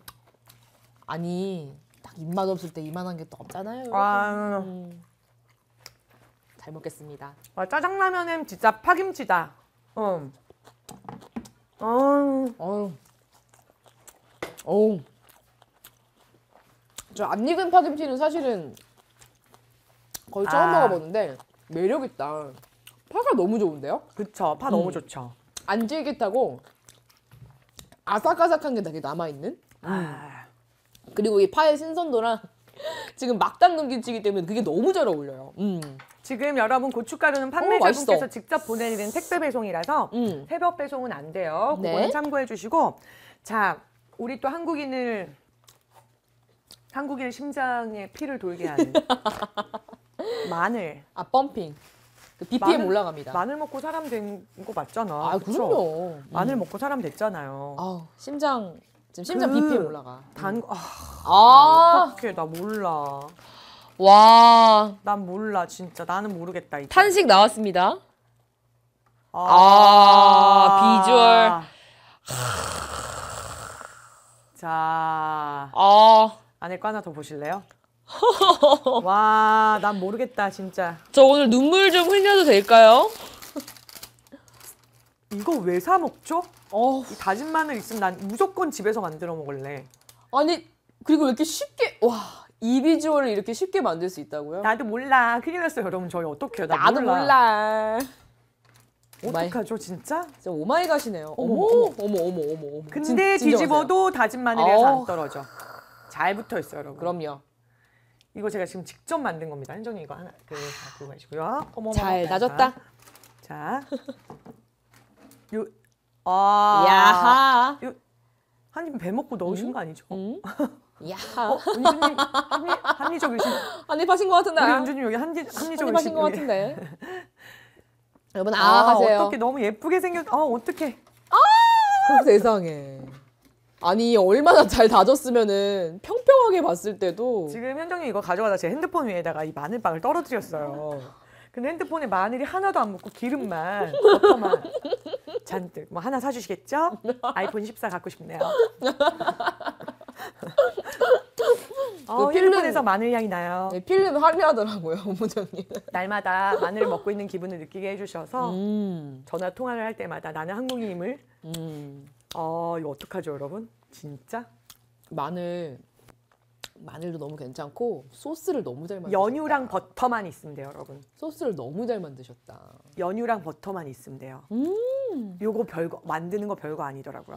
아니 딱 입맛 없을 때 이만한 게 또 없잖아요. 여러분. 아. 음. 잘 먹겠습니다. 아, 짜장라면엔 진짜 파김치다. 어. 어. 어우, 어우. 저안 익은 파김치는 사실은 거의 처음 아. 먹어보는데 매력 있다. 파가 너무 좋은데요? 그쵸. 파 음. 너무 좋죠. 안 쫄깃하고 아삭아삭한 게 되게 남아있는? 아. 그리고 이 파의 신선도랑 지금 막 담근 김치이기 때문에 그게 너무 잘 어울려요. 음. 지금 여러분 고춧가루는 오, 판매자분께서 맛있어. 직접 보내드리는 택배 배송이라서 음. 새벽 배송은 안 돼요. 네. 그거는 참고해 주시고 자 우리 또 한국인을 한국인 심장에 피를 돌게 하는 마늘 아, 펌핑. 그 BPM 마늘- 올라갑니다. 마늘 먹고 사람 된 거 맞잖아. 아, 그쵸? 그럼요. 마늘 음. 먹고 사람 됐잖아요. 아우, 심장, 지금 심장 그 BPM 올라가. 단 아, 아, 어떡해 나 몰라. 와. 난 몰라 진짜 나는 모르겠다 이제. 탄식 나왔습니다. 아, 아, 비주얼. 자 아, 안에 거 하나 더 보실래요? 와, 난 모르겠다 진짜. 저 오늘 눈물 좀 흘려도 될까요? 이거 왜 사 먹죠? 어, 이 다진 마늘 있으면 난 무조건 집에서 만들어 먹을래. 아니, 그리고 왜 이렇게 쉽게, 와, 이 비주얼을 이렇게 쉽게 만들 수 있다고요? 나도 몰라. 큰일 났어요, 여러분. 저희 어떡해요? 나 나도 몰라. Oh my, 어떡하죠, 진짜? 진짜 oh my god이네요. 어머, 어머, 어머, 어머, 어머, 어머, 어머. 근데 진- 진정하세요. 뒤집어도 다진 어우. 안 떨어져. 잘 붙어 있어요, 여러분. 그럼요. 이거 제가 지금 직접 만든 겁니다. 현정이 이거 하나, 그, 자, 그거 하시고요. 어머, 잘. 다졌다. 자, 요, 아, 야하. 한입 베먹고 넣으신 거 아니죠? 응? 야하. 어, 은주님 합리, 합리적이신 한입 하신 것 같은데. 우리 은주님 여기 합리, 합리적이신 한입 하신 것 여기. 같은데. 여러분, 아, 아, 하세요. 어떻게 너무 예쁘게 생겼 어 어떻게 아, 세상에. 아니, 얼마나 잘 다졌으면은 평평하게 봤을 때도. 지금 현정이 이거 가져가다 제 핸드폰 위에다가 이 마늘빵을 떨어뜨렸어요 근데 핸드폰에 마늘이 하나도 안 묻고 기름만 버터만 잔뜩 뭐 하나 사주시겠죠? 아이폰 14 갖고 싶네요. 어, 그 필름- 핸드폰에서 마늘 향이 나요. 네, 필름 화려하더라고요, 본부장님. 날마다 마늘을 먹고 있는 기분을 느끼게 해주셔서 음, 전화 통화를 할 때마다 나는 한국인임을 음. 어 이거 어떡하죠 여러분? 진짜 마늘 마늘도 너무 괜찮고 소스를 너무 잘 만드셨다. 연유랑 버터만 있으면 돼요 여러분. 소스를 너무 잘 만드셨다. 연유랑 버터만 있으면 돼요. 음. 요거 별거 만드는 거 별거 아니더라고요.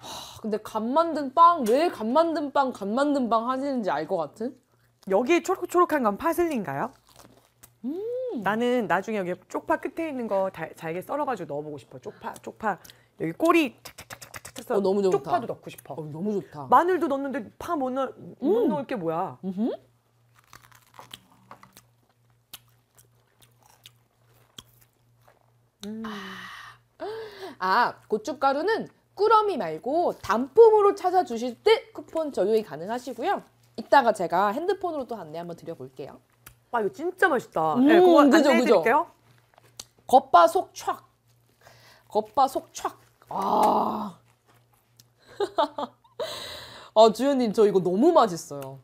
아, 근데 간 만든 빵 왜 간 만든 빵 간 만든 빵 하시는지 알 것 같은? 여기 초록초록한 건 파슬리인가요? 나는 나중에 여기 쪽파 끝에 있는 거 달- 잘게 썰어가지고 넣어보고 싶어. 쪽파, 쪽파 여기 꼬리 착착착착착 해서 어, 너무 좋다. 쪽파도 넣고 싶어. 어, 너무 좋다. 마늘도 넣는데 파 못 넣, 못 넣을 게 뭐야? 음흠. 아, 고춧가루는 꾸러미 말고 단품으로 찾아주실 때 쿠폰 적용이 가능하시고요. 이따가 제가 핸드폰으로 또 안내 한번 드려볼게요. 아 이거 진짜 맛있다. 음, 네, 그거 그죠, 안내해드릴게요. 겉바 속 촥. 겉바 속 촥. 아. 아, 주연님, 저 이거 너무 맛있어요.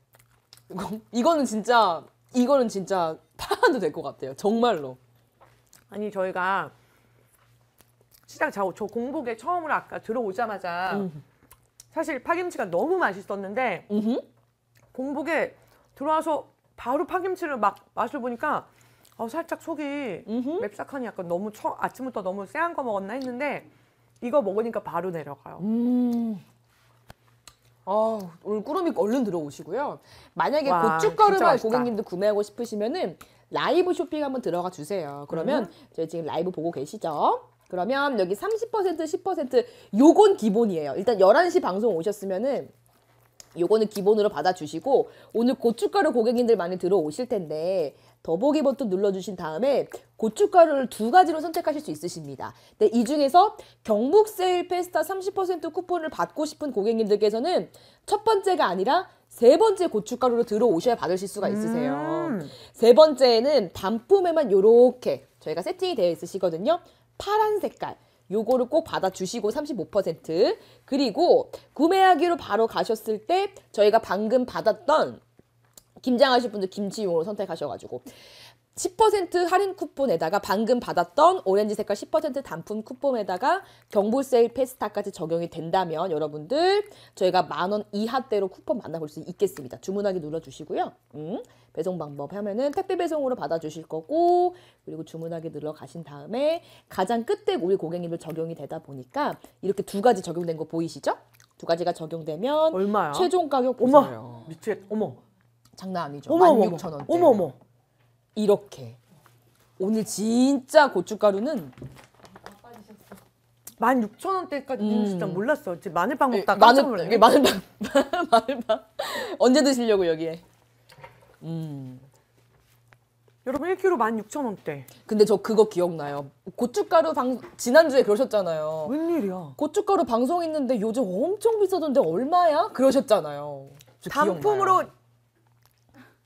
이거, 이거는 진짜, 이거는 진짜 팔아도 될 것 같아요. 정말로. 아니 저희가 시장 저, 저 공복에 처음으로 아까 들어오자마자 음. 사실 파김치가 너무 맛있었는데 음흠. 공복에 들어와서 바로 파김치를 막 맛을 보니까 어, 살짝 속이 음흠. 맵싹하니 약간 너무 처, 아침부터 너무 쎄한 거 먹었나 했는데 이거 먹으니까 바로 내려가요. 음. 아, 오늘 꾸러미 얼른 들어오시고요. 만약에 와, 고춧가루만. 고객님들 구매하고 싶으시면은 라이브 쇼핑 한번 들어가 주세요. 그러면 음. 저희 지금 라이브 보고 계시죠? 그러면 여기 30% 10% 요건 기본이에요. 일단 11시 방송 오셨으면은 요거는 기본으로 받아주시고 오늘 고춧가루 고객님들 많이 들어오실 텐데 더보기 버튼 눌러주신 다음에 고춧가루를 두 가지로 선택하실 수 있으십니다. 근데 이 중에서 경북 세일 페스타 30% 쿠폰을 받고 싶은 고객님들께서는 첫 번째가 아니라 세 번째 고춧가루로 들어오셔야 받으실 수가 있으세요. 음. 세 번째는 단품에만 요렇게 저희가 세팅이 되어 있으시거든요. 파란 색깔. 요거를 꼭 받아주시고 35% 그리고 구매하기로 바로 가셨을 때 저희가 방금 받았던 김장하실 분들 김치용으로 선택하셔가지고 10% 할인 쿠폰에다가 방금 받았던 오렌지 색깔 10% 단품 쿠폰에다가 경부 세일 페스타까지 적용이 된다면 여러분들 저희가 만 원 이하대로 쿠폰 만나볼 수 있겠습니다. 주문하기 눌러주시고요. 음, 배송 방법 하면은 택배 배송으로 받아주실 거고 그리고 주문하기 눌러 가신 다음에 가장 끝에 우리 고객님들 적용이 되다 보니까 이렇게 두 가지 적용된 거 보이시죠? 두 가지가 적용되면 얼마야? 최종 가격 어머 보세요. 미치겠. 어머 장난 아니죠. 어머 어머 16,000원대. 어머 어머. 이렇게 오늘 진짜 고춧가루는 16,000원대까지 음. 진짜 몰랐어. 지금 마늘빵 먹다가 마늘 깜짝 놀랐네. 이게 마늘빵 마늘빵 언제 드시려고 여기에? 음. 여러분 1kg 16,000원대. 근데 저 그거 기억나요. 고춧가루 방 지난주에 그러셨잖아요. 웬일이야? 고춧가루 방송 있는데 요즘 엄청 비싸던데 얼마야? 그러셨잖아요. 저 기억나요.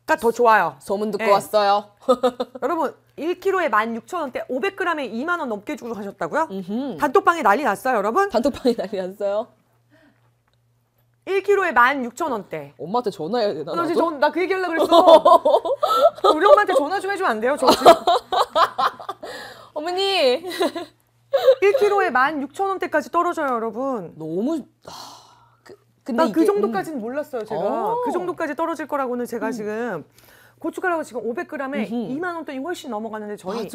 단품으로 가더 좋아요. 소문 듣고 네. 왔어요. 여러분 1kg에 16,000원대 500g에 2만 원 넘게 주고 하셨다고요? 음흠. 단톡방에 난리 났어요, 여러분. 단톡방이 난리 났어요. 1kg에 16,000원대. 엄마한테 전화해야 되나? 나 나도? 지금 나그 얘기하려고 그랬어. 우리 엄마한테 전화 좀 해주면 안 돼요? 저 지금 어머니 1kg에 16,000원대까지 떨어져요, 여러분. 너무 아, 그, 근데 나그 이게, 정도까지는 몰랐어요, 제가. 어. 그 정도까지 떨어질 거라고는 제가 지금 고춧가루가 지금 500g에 음흠. 2만 원 돈이 훨씬 넘어가는데 음, 저희.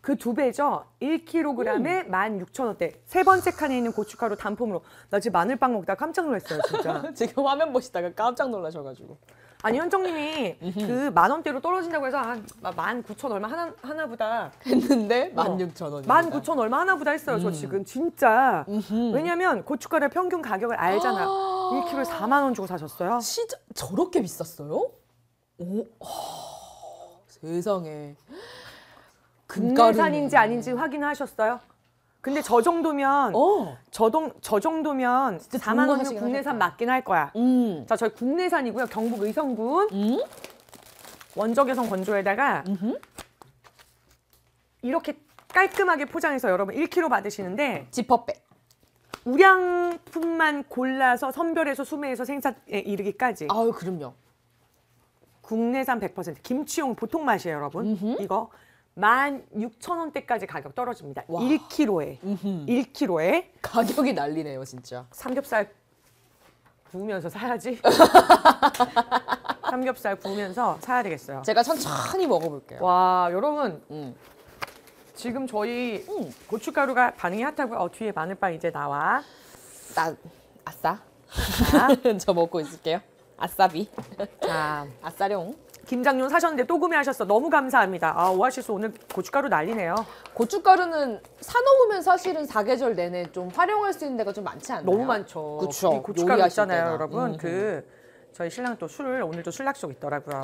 그 두 배죠. 1kg에 16,000원대. 세 번째 칸에 있는 고춧가루 단품으로. 나 지금 마늘빵 먹다가 깜짝 놀랐어요, 진짜. 지금 화면 보시다가 깜짝 놀라셔 가지고. 아니 현정님이 그 만 원대로 떨어진다고 해서 한19,000 얼마 하나 하나보다 했는데 어. 16,000원. 19,000 얼마 하나보다 했어요. 저 지금 진짜. 왜냐면 고춧가루 평균 가격을 알잖아. 1kg에 4만 원 주고 사셨어요. 진짜 저렇게 비쌌어요? 오, 하, 세상에. 국내산인지 아닌지 확인하셨어요? 근데 저 정도면 어. 저 동, 저 정도면 진짜 4만 좋은 거 원이면 하시긴 국내산. 맞긴 할 거야. 음. 자, 저희 국내산이고요. 경북 의성군 음? 원적외선 건조에다가 음흠. 이렇게 깔끔하게 포장해서 여러분 1kg 받으시는데 지퍼백. 우량품만 골라서 선별해서 수매해서 생산에 이르기까지 아유 그럼요. 국내산 100% 김치용 보통 맛이에요, 여러분. 이거 16,000원대까지 가격 떨어집니다. 와. 1kg에. 1kg에 가격이 난리네요 진짜. 삼겹살 구우면서 사야지. 삼겹살 구우면서 사야 되겠어요. 제가 천천히 먹어볼게요. 와, 여러분 음. 지금 저희 음. 고춧가루가 반응이 핫하고요. 어, 뒤에 마늘빵 이제 나와. 나 아싸. 자, 저 먹고 있을게요. 아싸비. 자, 아싸룡. 김장용 사셨는데 또 구매하셨어. 너무 감사합니다. 아, 오아시스 오늘 고춧가루 난리네요. 고춧가루는 사놓으면 사실은 사계절 내내 좀 활용할 수 있는 데가 좀 많지 않나요? 너무 많죠. 그쵸. 이 고춧가루 있잖아요, 때나. 여러분. 음. 그 저희 신랑 또술 오늘도 술 약속 있더라고요.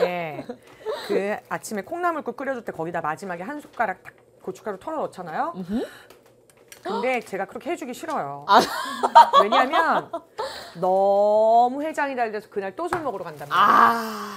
네. 그 아침에 콩나물국 끓여줄 때 거기다 마지막에 한 숟가락 딱 고춧가루 털어 넣잖아요. 근데 제가 그렇게 해주기 싫어요. 아. 왜냐하면 너무 해장이 달돼서 그날 또 술 먹으러 간답니다. 아.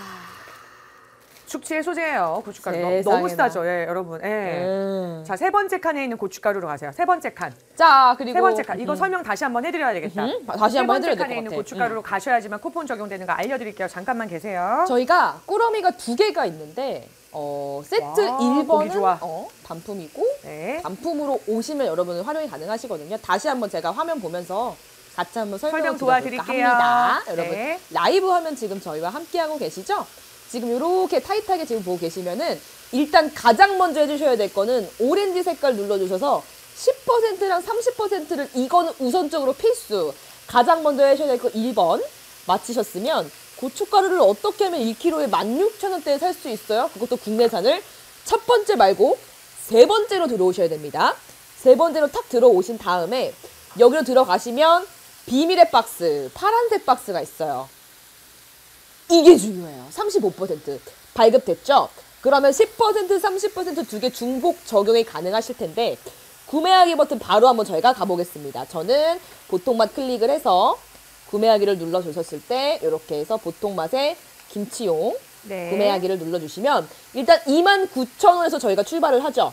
숙취 해소제예요, 고춧가루. 너- 세상에나. 너무 싸죠, 예, 여러분. 예. 음. 자, 세 번째 칸에 있는 고춧가루로 가세요. 세 번째 칸. 자 그리고 세 번째 칸. 이거 음. 설명 다시 한번 해드려야 되겠다. 음, 다시 한번 해드려야 세 번째 될것 칸에 있는 같아. 음. 고춧가루로 가셔야지만 쿠폰 적용되는 거 알려드릴게요. 잠깐만 계세요. 저희가 꾸러미가 두 개가 있는데 어, 세트 와, 보기 1번은 좋아. 어, 단품이고 네. 단품으로 오시면 여러분은 활용이 가능하시거든요. 다시 한번 제가 화면 보면서 같이 한번 설명 도와드릴게요. 합니다. 여러분 네. 라이브 화면 지금 저희와 함께하고 계시죠? 지금 이렇게 타이트하게 지금 보고 계시면은 일단 가장 먼저 해주셔야 될 거는 오렌지 색깔 눌러주셔서 10%랑 30%를 이거는 우선적으로 필수. 가장 먼저 하셔야 될 거 1번 맞히셨으면 고춧가루를 어떻게 하면 1kg에 16,000원대에 살 수 있어요? 그것도 국내산을 첫 번째 말고 세 번째로 들어오셔야 됩니다. 세 번째로 탁 들어오신 다음에 여기로 들어가시면 비밀의 박스, 파란색 박스가 있어요. 이게 중요해요. 35% 발급됐죠? 그러면 10%, 30%두 개 중복 적용이 가능하실 텐데 구매하기 버튼 바로 한번 저희가 가보겠습니다. 저는 보통 맛 클릭을 해서 구매하기를 눌러주셨을 때 이렇게 해서 보통 맛의 김치용 네. 구매하기를 눌러주시면 일단 29,000원에서 저희가 출발을 하죠.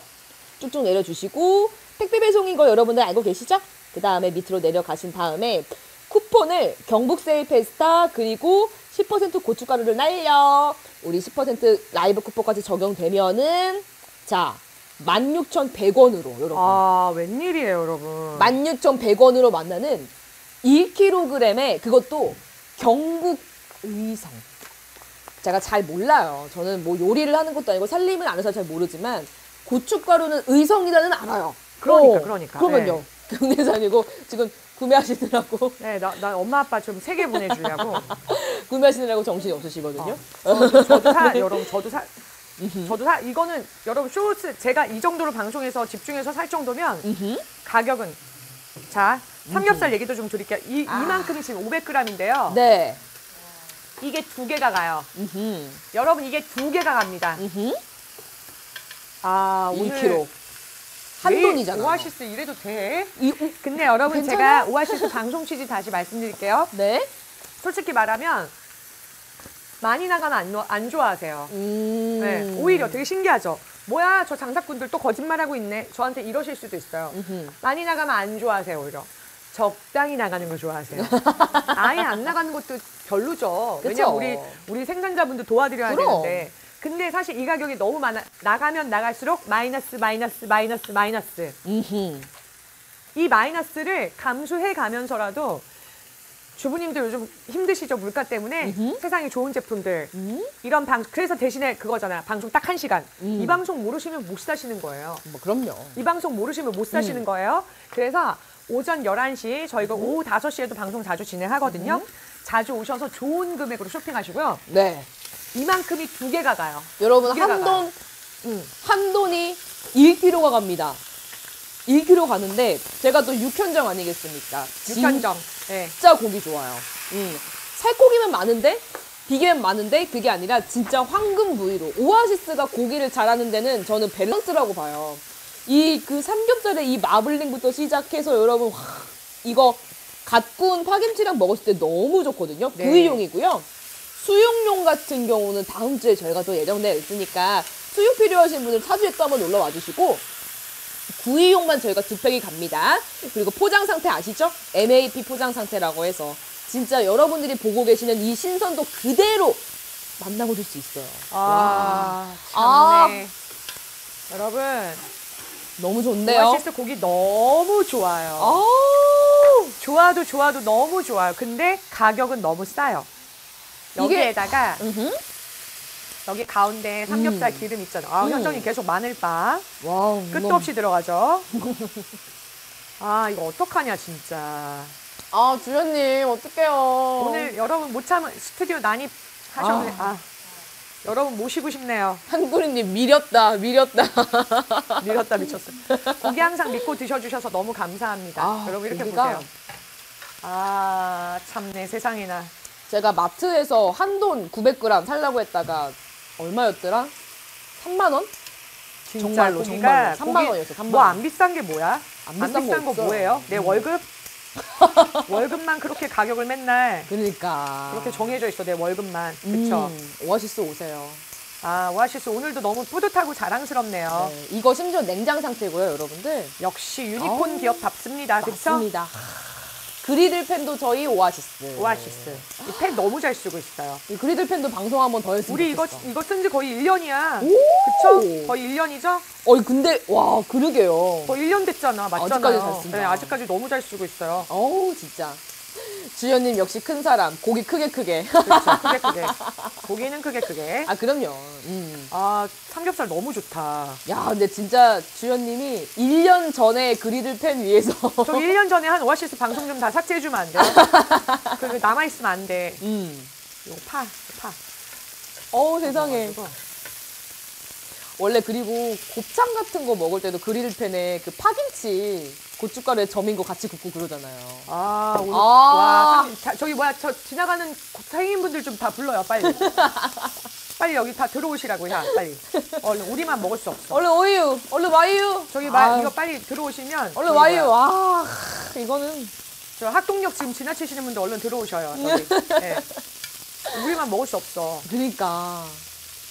쭉쭉 내려주시고 택배 배송인 거 여러분들 알고 계시죠? 그 다음에 밑으로 내려가신 다음에 쿠폰을 경북 세일 페스타 그리고 10% 고춧가루를 날려 우리 10% 라이브 쿠폰까지 적용되면은 자 16,100원으로 여러분 아, 웬일이에요, 여러분. 16,100원으로 만나는 1kg에 그것도 경북 의성. 제가 잘 몰라요. 저는 뭐 요리를 하는 것도 아니고 살림을 안 해서 잘 모르지만 고춧가루는 의성이라는 알아요. 그러니까, 어, 그러니까. 그러면요. 국내산이고 지금 구매하시느라고 네, 나, 나 엄마 아빠 좀 세 개 보내주려고. 구매하시느라고 정신이 없으시거든요. 어, 저도 사, 여러분, 저도 사. 저도 사, 이거는 여러분 쇼츠 제가 이 정도로 방송에서 집중해서 살 정도면. 가격은 자 삼겹살 얘기도 좀 드릴게요. 이, 아. 이만큼이 지금 500g인데요. 네. 이게 두 개가 가요. 음흠. 여러분 이게 두 개가 갑니다. 음흠. 아 오늘 1kg. 한 매일 돈이잖아요. 오아시스 이래도 돼? 이, 우- 근데 여러분 괜찮아? 제가 오아시스 방송 취지 다시 말씀드릴게요. 네. 솔직히 말하면 많이 나가면 안, 노- 안 좋아하세요. 음. 네, 오히려 되게 신기하죠. 뭐야 저 장사꾼들 또 거짓말하고 있네. 저한테 이러실 수도 있어요. 음흠. 많이 나가면 안 좋아하세요 오히려. 적당히 나가는 걸 좋아하세요. 아예 안 나가는 것도 별로죠. 그쵸. 왜냐면 우리 우리 생산자분들 도와드려야 그럼. 되는데. 근데 사실 이 가격이 너무 많아 나가면 나갈수록 마이너스 마이너스 마이너스 마이너스 음흠. 이 마이너스를 감수해 가면서라도 주부님들 요즘 힘드시죠 물가 때문에 음흠. 세상에 좋은 제품들 음? 이런 방 그래서 대신에 그거잖아 방송 딱 한 시간 음. 이 방송 모르시면 못 사시는 거예요 뭐 그럼요. 이 방송 모르시면 못 사시는 음. 거예요 그래서 오전 11시 저희가 오후 5시에도 방송 자주 진행하거든요 자주 오셔서 좋은 금액으로 쇼핑하시고요 네. 이만큼이 두 개가 가요 여러분 두 개가 한 가요. 돈, 음, 한돈이 1kg가 갑니다. 1kg 가는데 제가 또 육현정 아니겠습니까? 육현정 네. 진짜 고기 좋아요. 음. 살코기면 많은데 비계면 많은데 그게 아니라 진짜 황금 부위로 오아시스가 고기를 잘하는 데는 저는 밸런스라고 봐요. 이 그 삼겹살의 이 마블링부터 시작해서 여러분 와, 이거 갓 구운 파김치랑 먹었을 때 너무 좋거든요. 네. 구이용이고요. 수육용 같은 경우는 다음 주에 저희가 또 예정되어 있으니까 수육 필요하신 분들 차주에 또 한번 놀러 와주시고 구이용만 저희가 두 팩이 갑니다. 그리고 포장 상태 아시죠? MAP 포장 상태라고 해서 진짜 여러분들이 보고 계시는 이 신선도 그대로 만나보실 수 있어요. 아, 아. 참네. 여러분, 너무 좋네요. 오아시스 고기 너무 좋아요. 아우, 좋아도 좋아도 너무 좋아요. 근데 가격은 너무 싸요. 이게- 여기에다가 음흠. 여기 가운데 삼겹살 음. 기름 있잖아. 아, 음. 현정이 계속 마늘빵 와우, 끝도 너무- 없이 들어가죠. 아 이거 어떡하냐 진짜. 아 주연님 어떡해요. 오늘 여러분 못 참은 스튜디오 난입 하셨네. 아. 여러분 모시고 싶네요. 한구리님 미쳤다, 미쳤다. 미쳤다 미쳤어. 고기 항상 믿고 드셔주셔서 너무 감사합니다. 아, 여러분 이렇게 고기가 보세요. 아 참내 세상에나. 제가 마트에서 한돈 900g 살라고 했다가 얼마였더라? 3만 원? 진짜 정말로, 고기가 정말로. 3만 원이었어요, 3만 뭐 원. 안 비싼 게 뭐야? 안 안 비싼 거 거. 뭐예요? 내 음. 월급? 월급만 그렇게 가격을 맨날 그러니까. 그렇게 정해져 있어 내 월급만. 그쵸? 음, 오아시스 오세요. 아 오아시스 오늘도 너무 뿌듯하고 자랑스럽네요. 네, 이거 심지어 냉장 상태고요, 여러분들. 역시 유니콘 아우, 기업답습니다. 그쵸? 맞습니다. 그리들 팬도 저희 오아시스. 오아시스. 이 펜 너무 잘 쓰고 있어요. 이 그리들 팬도 방송 한 번 더 했으면 우리 이거 좋겠어. 이거 쓴 지 거의 1년이야. 오! 그쵸? 거의 1년이죠? 어이 근데 와 그러게요. 거의 1년 됐잖아. 맞잖아요. 아직까지 잘 쓴다. 네, 아직까지 너무 잘 쓰고 있어요. 어우 진짜. 주연님 역시 큰 사람. 고기 크게 크게. 그렇죠. 크게 크게. 고기는 크게 크게. 아 그럼요. 음. 아 삼겹살 너무 좋다. 야 근데 진짜 주연님이 1년 전에 그리들 팬 위해서. 저기 1년 전에 한 오아시스 방송 좀 다 삭제해주면 안 돼요? 그 남아있으면 안 돼. 음. 이거 파, 파. 어우 세상에. 원래 그리고 곱창 같은 거 먹을 때도 그리들 팬에 그 파김치 고춧가루에 점인 거 같이 굽고 그러잖아요. 아, 오늘, 아. 와, 상- 자, 저기 뭐야, 저 지나가는 상인분들 좀 다 불러요, 빨리. 빨리 여기 다 들어오시라고, 야, 빨리. 얼른, 우리만 먹을 수 없어. 얼른 오유, 얼른 와유. 저기 마, 아, 이거 빨리 들어오시면. 얼른 와유. 뭐야, 아 이거는 저 학동역 지금 지나치시는 분들 얼른 들어오셔요, 저기. 네. 우리만 먹을 수 없어. 그러니까.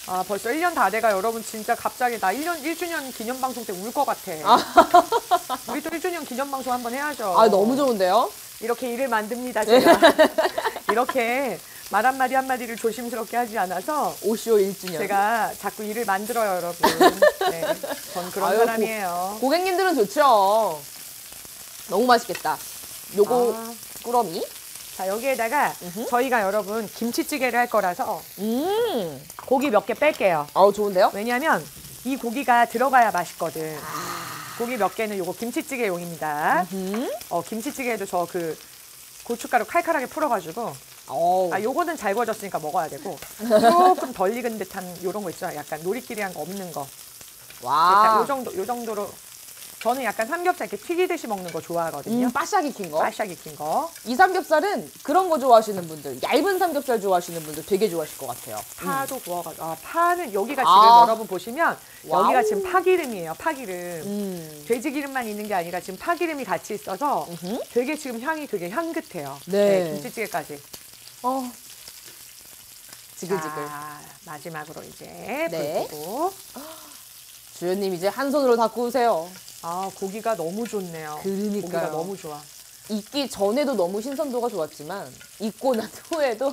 아, 벌써 1년 다 돼가 여러분 진짜 갑자기 나 1년, 1주년 기념 방송 때 울 것 같아. 우리 또 1주년 기념 방송 한번 해야죠. 아 너무 좋은데요? 이렇게 일을 만듭니다, 제가. 이렇게 말 한마디 한마디를 조심스럽게 하지 않아서 오쇼 1주년. 제가 자꾸 일을 만들어요, 여러분. 네, 전 그런 아유, 사람이에요. 고 객님들은 좋죠. 너무 맛있겠다. 요거 아. 꾸러미. 자, 여기에다가 저희가 여러분 김치찌개를 할 거라서 음. 고기 몇 개 뺄게요. 아우 좋은데요? 왜냐하면 이 고기가 들어가야 맛있거든. 고기 몇 개는 요거 김치찌개용입니다. 음. 어, 김치찌개에도 저 그 고춧가루 칼칼하게 풀어가지고 어우. 아 요거는 잘 구워졌으니까 먹어야 되고 조금 덜 익은 듯한 요런 거 있죠. 약간 노리끼리한 거 없는 거. 와. 요 정도 요 정도로 저는 약간 삼겹살 이렇게 튀기듯이 먹는 거 좋아하거든요. 음, 바싹 익힌 거. 바싹 익힌 거. 이 삼겹살은 그런 거 좋아하시는 분들, 얇은 삼겹살 좋아하시는 분들 되게 좋아하실 것 같아요. 파도 구워가지고 아 파는 여기가 지금 아. 여러분 보시면 와우. 여기가 지금 파기름이에요. 파기름. 음. 돼지 기름만 있는 게 아니라 지금 파기름이 같이 있어서 음흠. 되게 지금 향이 되게 향긋해요. 네. 김치찌개까지. 어. 지글지글. 자, 마지막으로 이제 네. 불 끄고. 주연님 이제 한 손으로 다 구우세요. 아 고기가 너무 좋네요. 그러니까요. 고기가 너무 좋아. 익기 전에도 너무 신선도가 좋았지만 익고 난 후에도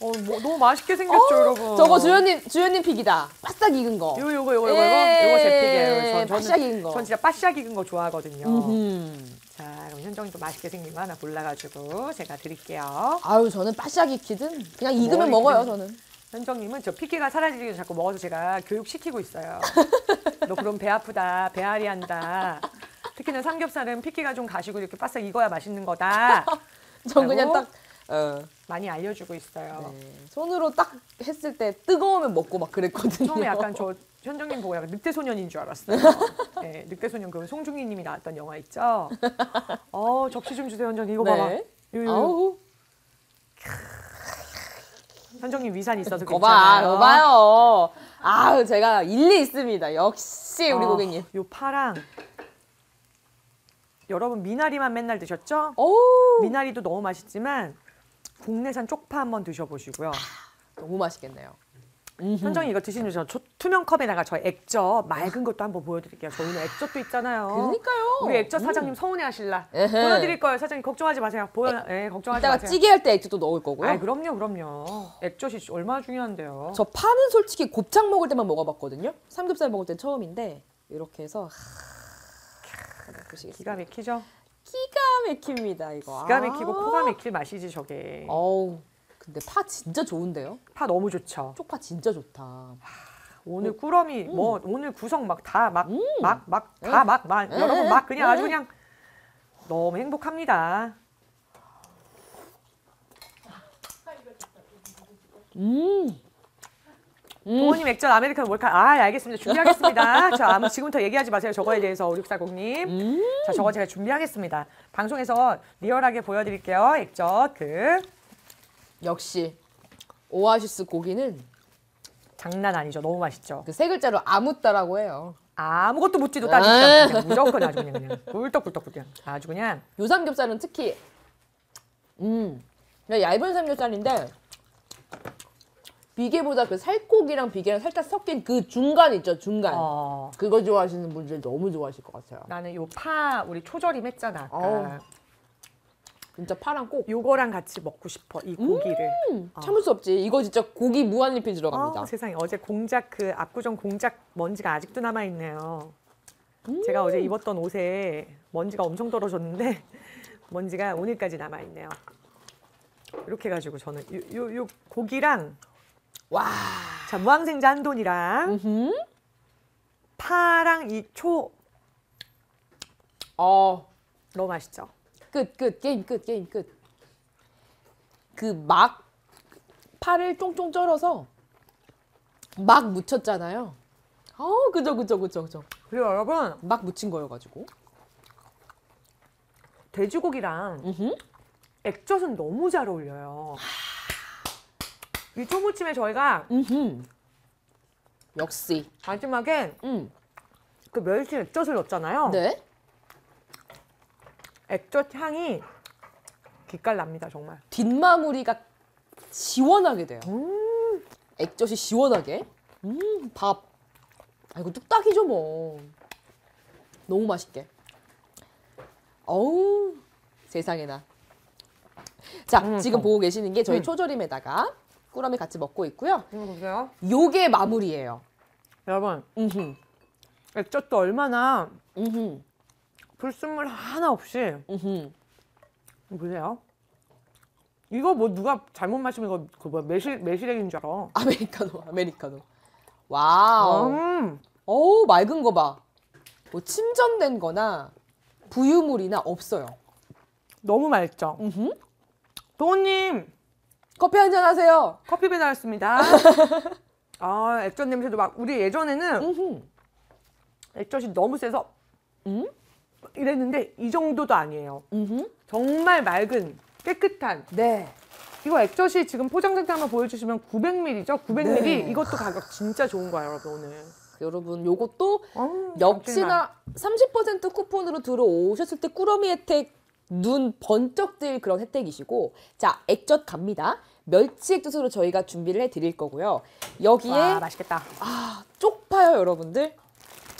어, 뭐, 너무 맛있게 생겼죠, 여러분. 저거 주연님 주연님 pick이다. 바싹 익은 거. 요 요거 요거 요거 요거 요거 제 pick이에요. 전, 예, 바싹 익은 거. 전 진짜 바싹 익은 거 좋아하거든요. 음. 자, 그럼 현정이도 맛있게 생긴 거 하나 골라가지고 제가 드릴게요. 아유 저는 바싹 익히든 그냥 익으면 뭘 먹어요 익히든. 저는. 현정님은 저 피기가 사라지기 전에 자꾸 먹어서 제가 교육시키고 있어요. 너 그럼 배 아프다, 배앓이 한다. 특히나 삼겹살은 피기가 좀 가시고 이렇게 바싹 익어야 맛있는 거다. 전 그냥? 딱 어, 많이 알려주고 있어요. 네. 손으로 딱 했을 때 뜨거우면 먹고 막 그랬거든요. 처음에 약간 저 현정님 보고 약간 늑대 소년인 줄 알았어요. 네, 늑대 소년 그 송중기님이 나왔던 영화 있죠. 어 접시 좀 주세요, 현정님. 이거 봐봐. 네. 요. 아우 현정님 위산이 있어서 거봐 아, 괜찮아요. 거봐요. 아우 제가 일리 있습니다. 역시 우리 아, 고객님. 요 파랑 여러분 미나리만 맨날 드셨죠? 오 미나리도 너무 맛있지만 국내산 쪽파 한번 드셔보시고요. 너무 맛있겠네요. 현정이 이거 드시는 저 투명 컵에다가 저 액젓 맑은 것도 한번 보여드릴게요. 저희는 액젓도 있잖아요. 그러니까요. 우리 액젓 사장님 서운해 하실라. 에헤. 보여드릴 거예요, 사장님 걱정하지 마세요. 보여, 예, 걱정하지 이따가 마세요. 찌개 할 때 액젓도 넣을 거고요. 아, 그럼요, 그럼요. 액젓이 얼마나 중요한데요. 저 파는 솔직히 곱창 먹을 때만 먹어봤거든요. 삼겹살 먹을 땐 처음인데 이렇게 해서 하... 보시겠습니다. 기가 막히죠? 기가 막힙니다 이거. 기가 막히고 아. 코가 막힐 맛이지 저게. 어우, 근데 파 진짜 좋은데요? 파 너무 좋죠. 쪽파 진짜 좋다. 오늘 꾸러미 뭐 오늘 구성 막 다 막막 음. 막다 막막 음. 여러분 막 그냥 아주 음. 그냥 너무 행복합니다. 음. 부모님 액젓 아메리카노 몰카 아 알겠습니다 준비하겠습니다. 자 아무 지금부터 얘기하지 마세요 저거에 대해서 5640님. 음. 자 저거 제가 준비하겠습니다. 방송에서 리얼하게 보여드릴게요 액젓 그 역시 오아시스 고기는 장난 아니죠 너무 맛있죠. 그 세 글자로 아무따라고 해요. 아무것도 묻지도 아. 따지지도 않고 그냥 무조건 아주 그냥 그냥 꿀떡꿀떡 그냥 아주 그냥 요 삼겹살은 특히 음 그냥 얇은 삼겹살인데 비계보다 그 살코기랑 비계랑 살짝 섞인 그 중간 있죠 중간 어. 그거 좋아하시는 분들 너무 좋아하실 것 같아요. 나는 요 파 우리 초절임 했잖아. 아까. 어우. 진짜 파랑 꼭 요거랑 같이 먹고 싶어 이 고기를. 참을 수 없지. 이거 진짜 고기 무한리필 들어갑니다. 아, 세상에 어제 공작 그 압구정 공작 먼지가 아직도 남아 있네요. 제가 어제 입었던 옷에 먼지가 엄청 떨어졌는데 먼지가 오늘까지 남아 있네요. 이렇게 해가지고 저는 요, 요, 요 고기랑 와. 자 무항생자 한 돈이랑 음. 파랑 이 초 어. 너무 맛있죠. 끝, 끝, 게임 끝, 게임 끝. 그막 파를 쫑쫑 썰어서 막 묻혔잖아요. 어, 그죠, 그죠, 그죠, 그죠. 그리고 여러분 막 묻힌 거여가지고. 돼지고기랑 음흠. 액젓은 너무 잘 어울려요. 이 초무침에 저희가 음흠. 역시. 마지막에 음. 그 멸치 액젓을 넣었잖아요. 네. 액젓 향이 기깔 납니다 정말. 뒷마무리가 시원하게 돼요. 음. 액젓이 시원하게. 음, 밥. 아, 이거 뚝딱이죠, 뭐. 너무 맛있게. 어우, 세상에나. 자, 음, 지금 어. 보고 계시는 게 저희 음. 초절임에다가 꾸러미 같이 먹고 있고요. 이거 보세요. 요게 마무리예요. 여러분 음흠. 액젓도 얼마나 음흠. 불순물 하나 없이 음흠. 보세요. 이거 뭐 누가 잘못 마시면 이거 그 뭐야 매실 매실액인 줄 알아. 아메리카노, 아메리카노. 와우. 음. 어우, 맑은 거 봐. 뭐 침전된 거나 부유물이나 없어요. 너무 맛있죠. 음흠. 도훈님 커피 한 잔 하세요. 커피 배달했습니다. 아 액젓 냄새도 막 우리 예전에는 음흠. 액젓이 너무 세서 음? 이랬는데 이 정도도 아니에요. 음흠. 정말 맑은 깨끗한 네. 이거 액젓이 지금 포장 상태 한번 보여주시면 900ml죠. 900ml 네. 이것도 가격 진짜 좋은 거예요, 여러분 오늘. 여러분 요것도 어, 역시나 30% 쿠폰으로 들어오셨을 때 꾸러미 혜택 눈 번쩍 뜰 그런 혜택이시고 자 액젓 갑니다. 멸치 액젓으로 저희가 준비를 해드릴 거고요. 여기에 와 맛있겠다. 아 쪽파요 여러분들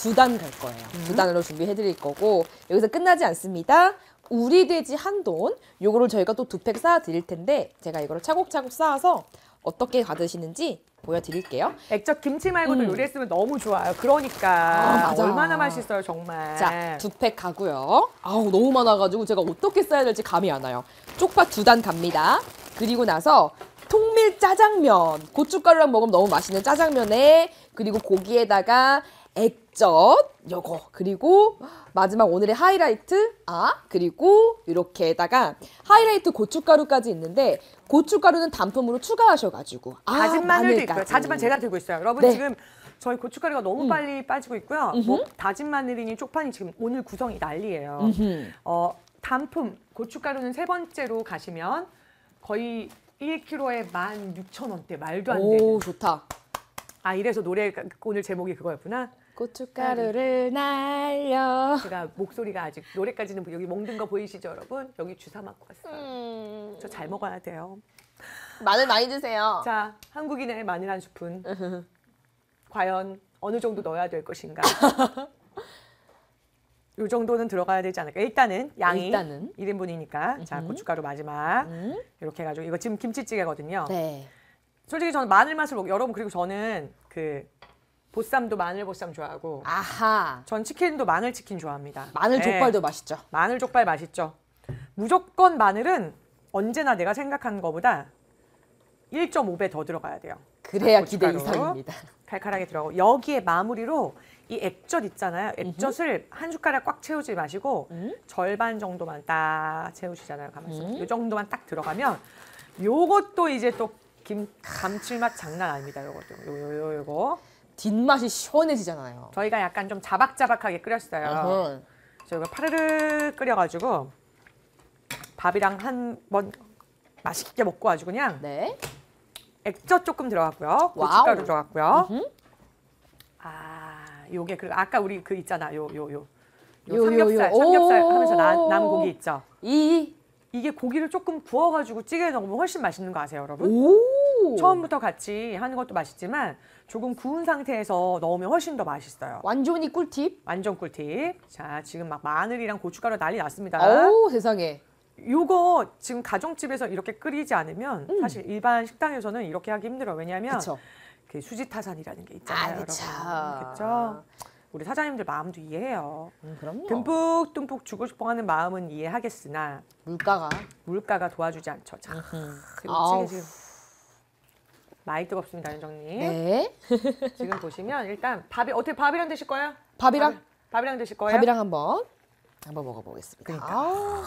두 단 갈 거예요. 두 단으로 준비해 드릴 거고 여기서 끝나지 않습니다. 우리 돼지 한 돈 요거를 저희가 또 두 팩 쌓아 드릴 텐데 제가 이거를 차곡차곡 쌓아서 어떻게 받으시는지 보여드릴게요. 액젓 김치 말고도 음. 요리했으면 너무 좋아요. 그러니까 아. 얼마나 맛있어요, 정말. 자, 두 팩 가고요. 아우, 너무 많아가지고 제가 어떻게 써야 될지 감이 안 와요. 쪽파 두 단 갑니다. 그리고 나서 통밀 짜장면. 고춧가루랑 먹으면 너무 맛있는 짜장면에 그리고 고기에다가 액 젓 요거 그리고 마지막 오늘의 하이라이트 아 그리고 이렇게다가 하이라이트 고춧가루까지 있는데 고춧가루는 단품으로 추가하셔가지고 아, 다진 마늘도 있고요. 마늘까지. 다진 마늘 제가 들고 있어요. 여러분 네. 음. 지금 저희 고춧가루가 너무 빨리 빠지고 있고요. 뭐 다진 마늘이니 쪽파니 지금 오늘 구성이 난리예요. 음흠. 어, 단품 고춧가루는 세 번째로 가시면 거의 1kg에 16,000원대 말도 안 되는. 오 좋다. 아 이래서 노래 오늘 제목이 그거였구나. 고춧가루를 날려. 제가 목소리가 아직 노래까지는 여기 먹는 거 보이시죠, 여러분? 여기 주사 맞고 왔어요. 음, 저잘 먹어야 돼요. 마늘 많이 드세요. 자, 한국인의 마늘 한 스푼. 과연 어느 정도 넣어야 될 것인가? 요 정도는 들어가야 되지 않을까? 일단은 양이 일단은. 1인분이니까 자 고춧가루 마지막 음. 이렇게 해가지고 이거 지금 김치찌개거든요. 네. 솔직히 저는 마늘 맛을 먹 여러분 그리고 저는 그 보쌈도 마늘 보쌈 좋아하고 아하. 전 치킨도 마늘 치킨 좋아합니다. 마늘 네. 족발도 맛있죠. 마늘 족발 맛있죠. 무조건 마늘은 언제나 내가 생각한 것보다 1.5배 더 들어가야 돼요. 그래야 자, 기대. 이상입니다. 칼칼하게 들어가고 여기에 마무리로 이 액젓 있잖아요. 액젓을 한 숟가락 꽉 채우지 마시고 음. 절반 정도만 딱 채우시잖아요. 가만있어. 음. 이 정도만 딱 들어가면 요것도 이제 또 김 감칠맛 장난 아닙니다. 요것도 요요요 요거 뒷맛이 시원해지잖아요. 저희가 약간 좀 자박자박하게 끓였어요. 어허. 그래서 이거 파르르 끓여가지고 밥이랑 한 번 맛있게 먹고 아주 그냥 네. 액젓 조금 들어갔고요. 고춧가루 들어갔고요. 아, 요게 그 아까 우리 그 있잖아. 요 요 요. 요, 요, 요, 삼겹살, 요. 삼겹살 오. 하면서 나, 남은 고기 있죠. 이. 이게 고기를 조금 구워가지고 찌개에 넣으면 훨씬 맛있는 거 아세요, 여러분? 오. 처음부터 같이 하는 것도 맛있지만 조금 구운 상태에서 넣으면 훨씬 더 맛있어요. 완전히 꿀팁. 완전 꿀팁. 자, 지금 막 마늘이랑 고춧가루 난리 났습니다. 어우 세상에. 요거 지금 가정집에서 이렇게 끓이지 않으면 사실 일반 식당에서는 이렇게 하기 힘들어요. 왜냐하면 그쵸. 그 수지 타산이라는 게 있잖아요, 아. 그렇죠? 우리 사장님들 마음도 이해해요. 음, 그럼요. 듬뿍듬뿍 주고 싶어하는 마음은 이해하겠으나 물가가. 물가가 도와주지 않죠. 자, 음. 찌개 지금 많이 뜨겁습니다, 윤정님. 네. 지금 보시면 일단 밥이 어떻게 밥이랑 드실 거예요? 밥이랑 밥, 이 랑 드실 거예요? 밥이랑 한번 한번 먹어보겠습니다. 그러니까. 아,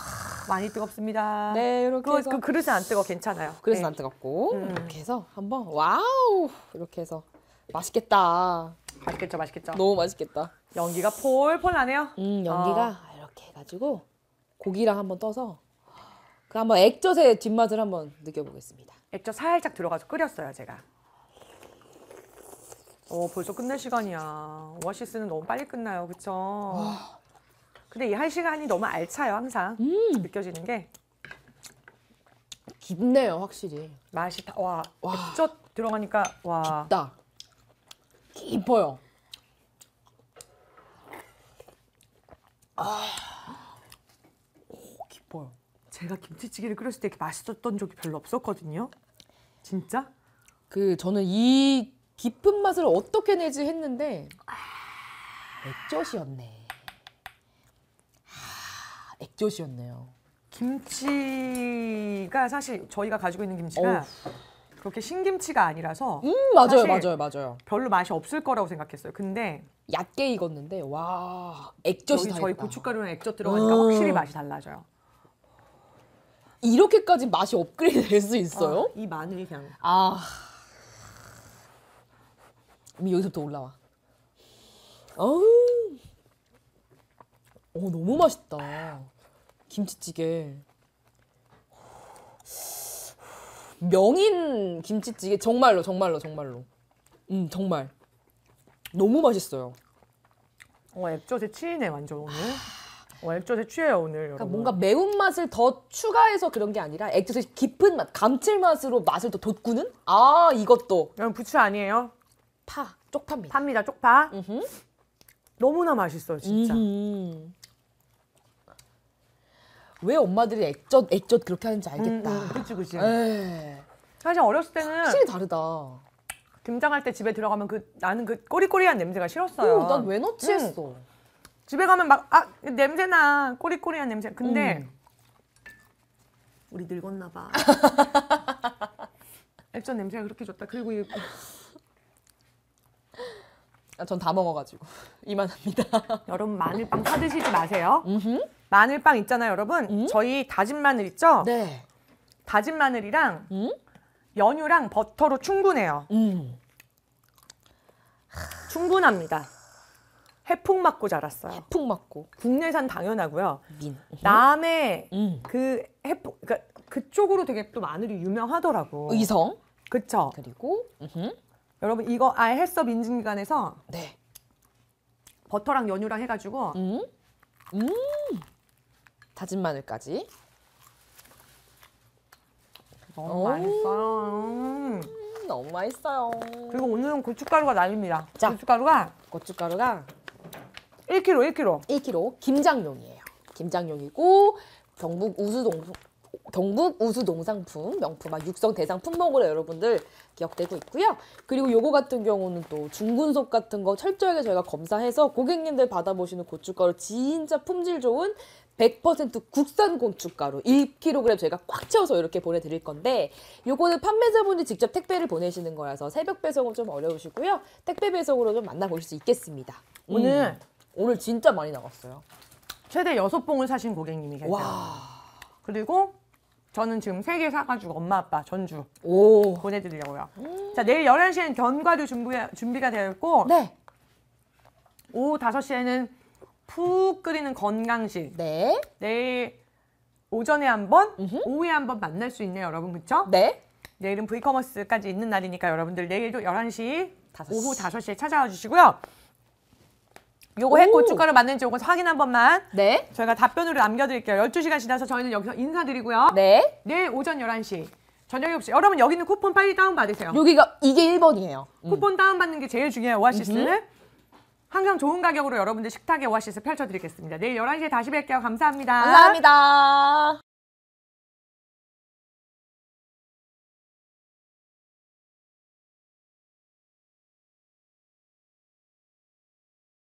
많이 뜨겁습니다. 네 이렇게 그, 해서 그 그릇은 안 뜨거 괜찮아요. 그래서 네. 안 뜨겁고 음. 이렇게 해서 한번 와우 이렇게 해서 맛있겠다. 맛있겠죠, 맛있겠죠. 너무 맛있겠다. 연기가 폴폴 나네요. 음 연기가 이렇게 해가지고 고기랑 한번 떠서 그 한번 액젓의 뒷맛을 한번 느껴보겠습니다. 액젓 살짝 들어가서 끓였어요, 제가. 어, 벌써 끝낼 시간이야. 오아시스는 너무 빨리 끝나요, 그쵸? 근데 이할 시간이 너무 알차요, 항상. 음. 느껴지는 게 깊네요 확실히. 맛이 다, 와, 와. 액젓 들어가니까, 와. 깊다. 깊어요. 아. 제가 김치찌개를 끓였을 때 이렇게 맛있었던 적이 별로 없었거든요. 진짜? 그 저는 이 깊은 맛을 어떻게 내지 했는데 액젓이었네. 아, 액젓이었네요. 김치가 사실 저희가 가지고 있는 김치가 그렇게 신김치가 아니라서 음 맞아요 맞아요 맞아요. 별로 맛이 없을 거라고 생각했어요. 근데 얕게 익었는데 와 액젓이 저희 있다. 고춧가루랑 액젓 들어가니까 음. 확실히 맛이 달라져요. 이렇게까지 맛이 업그레이드 될 수 있어요? 아, 이 마늘 향. 아. 여기서부터 올라와. 어우. 어, 너무 맛있다. 김치찌개. 명인 김치찌개 정말로 정말로 정말로. 음, 정말. 너무 맛있어요. 어, 액젓에 취이네 완전 오늘. 어, 액젓에 취해요 오늘 그러니까 여러분. 뭔가 매운 맛을 더 추가해서 그런 게 아니라 액젓의 깊은 맛, 감칠맛으로 맛을 더 돋구는? 아, 이것도 여러분 부추 아니에요? 파, 쪽파입니다. 팝니다 쪽파. 음흠. 너무나 맛있어요 진짜. 음흠. 왜 엄마들이 액젓 액젓 그렇게 하는지 알겠다. 음, 음, 그치 그치. 에이, 사실 어렸을 때는 확실히 다르다. 김장할 때 집에 들어가면 그 나는 그 꼬리꼬리한 냄새가 싫었어요. 난 왜 넣지 음. 했어. 집에 가면 막 아 냄새나 꼬리꼬리한 냄새. 근데 음. 우리 늙었나 봐. 액젓 냄새가 그렇게 좋다. 그리고 이 아, 전다 먹어가지고 이만합니다. 여러분 마늘빵 사 드시지 마세요. 음흠. 마늘빵 있잖아요, 여러분. 음? 저희 다진 마늘 있죠? 네. 다진 마늘이랑 음? 연유랑 버터로 충분해요. 음. 충분합니다. 해풍 맞고 자랐어요. 푹 맞고 국내산 당연하고요. 민. 남의 음. 그 해풍 그러니까 그쪽으로 되게 또 마늘이 유명하더라고. 의성 그쵸? 그리고 음흠. 여러분 이거 아예 헬스업 인증기관에서 네. 버터랑 연유랑 해가지고 음. 음. 다진 마늘까지. 너무 오. 맛있어요. 음. 너무 맛있어요. 그리고 오늘은 고춧가루가 날립니다. 자. 고춧가루가 고춧가루가 1kg, 1kg. 1kg 김장용이에요. 김장용이고 경북 우수동 경북 우수농상품 명품 아, 육성 대상 품목으로 여러분들 기억되고 있고요. 그리고 요거 같은 경우는 또 중군속 같은 거 철저하게 저희가 검사해서 고객님들 받아보시는 고춧가루 진짜 품질 좋은 100% 국산 고춧가루 1kg 저희가 꽉 채워서 이렇게 보내드릴 건데 요거는 판매자분이 직접 택배를 보내시는 거라서 새벽 배송은 좀 어려우시고요. 택배 배송으로 좀 만나보실 수 있겠습니다. 오늘 음. 오늘 진짜 많이 나갔어요. 최대 6봉을 사신 고객님이 계세요. 와. 그리고 저는 지금 3개 사가지고 엄마 아빠 전주 오. 보내드리려고요. 자 내일 11시에는 견과류 준비, 준비가 되어 있고 네. 오후 5시에는 푹 끓이는 건강식 네. 내일 오전에 한 번. 오후에 한 번 만날 수 있네요 여러분 그쵸? 네. 내일은 브이커머스까지 있는 날이니까 여러분들 내일도 11시 다섯 오후 시. 5시에 찾아와 주시고요. 요거 해 오. 고춧가루 맞는지 요거 확인 한 번만 네. 저희가 답변으로 남겨드릴게요. 12시간 지나서 저희는 여기서 인사드리고요. 네. 내일 오전 11시 저녁 7시 여러분 여기 있는 쿠폰 빨리 다운받으세요. 여기가 이게 1번이에요. 쿠폰 다운받는 게 제일 중요해요. 오아시스는. 항상 좋은 가격으로 여러분들 식탁에 오아시스 펼쳐드리겠습니다. 내일 11시에 다시 뵐게요. 감사합니다. 감사합니다.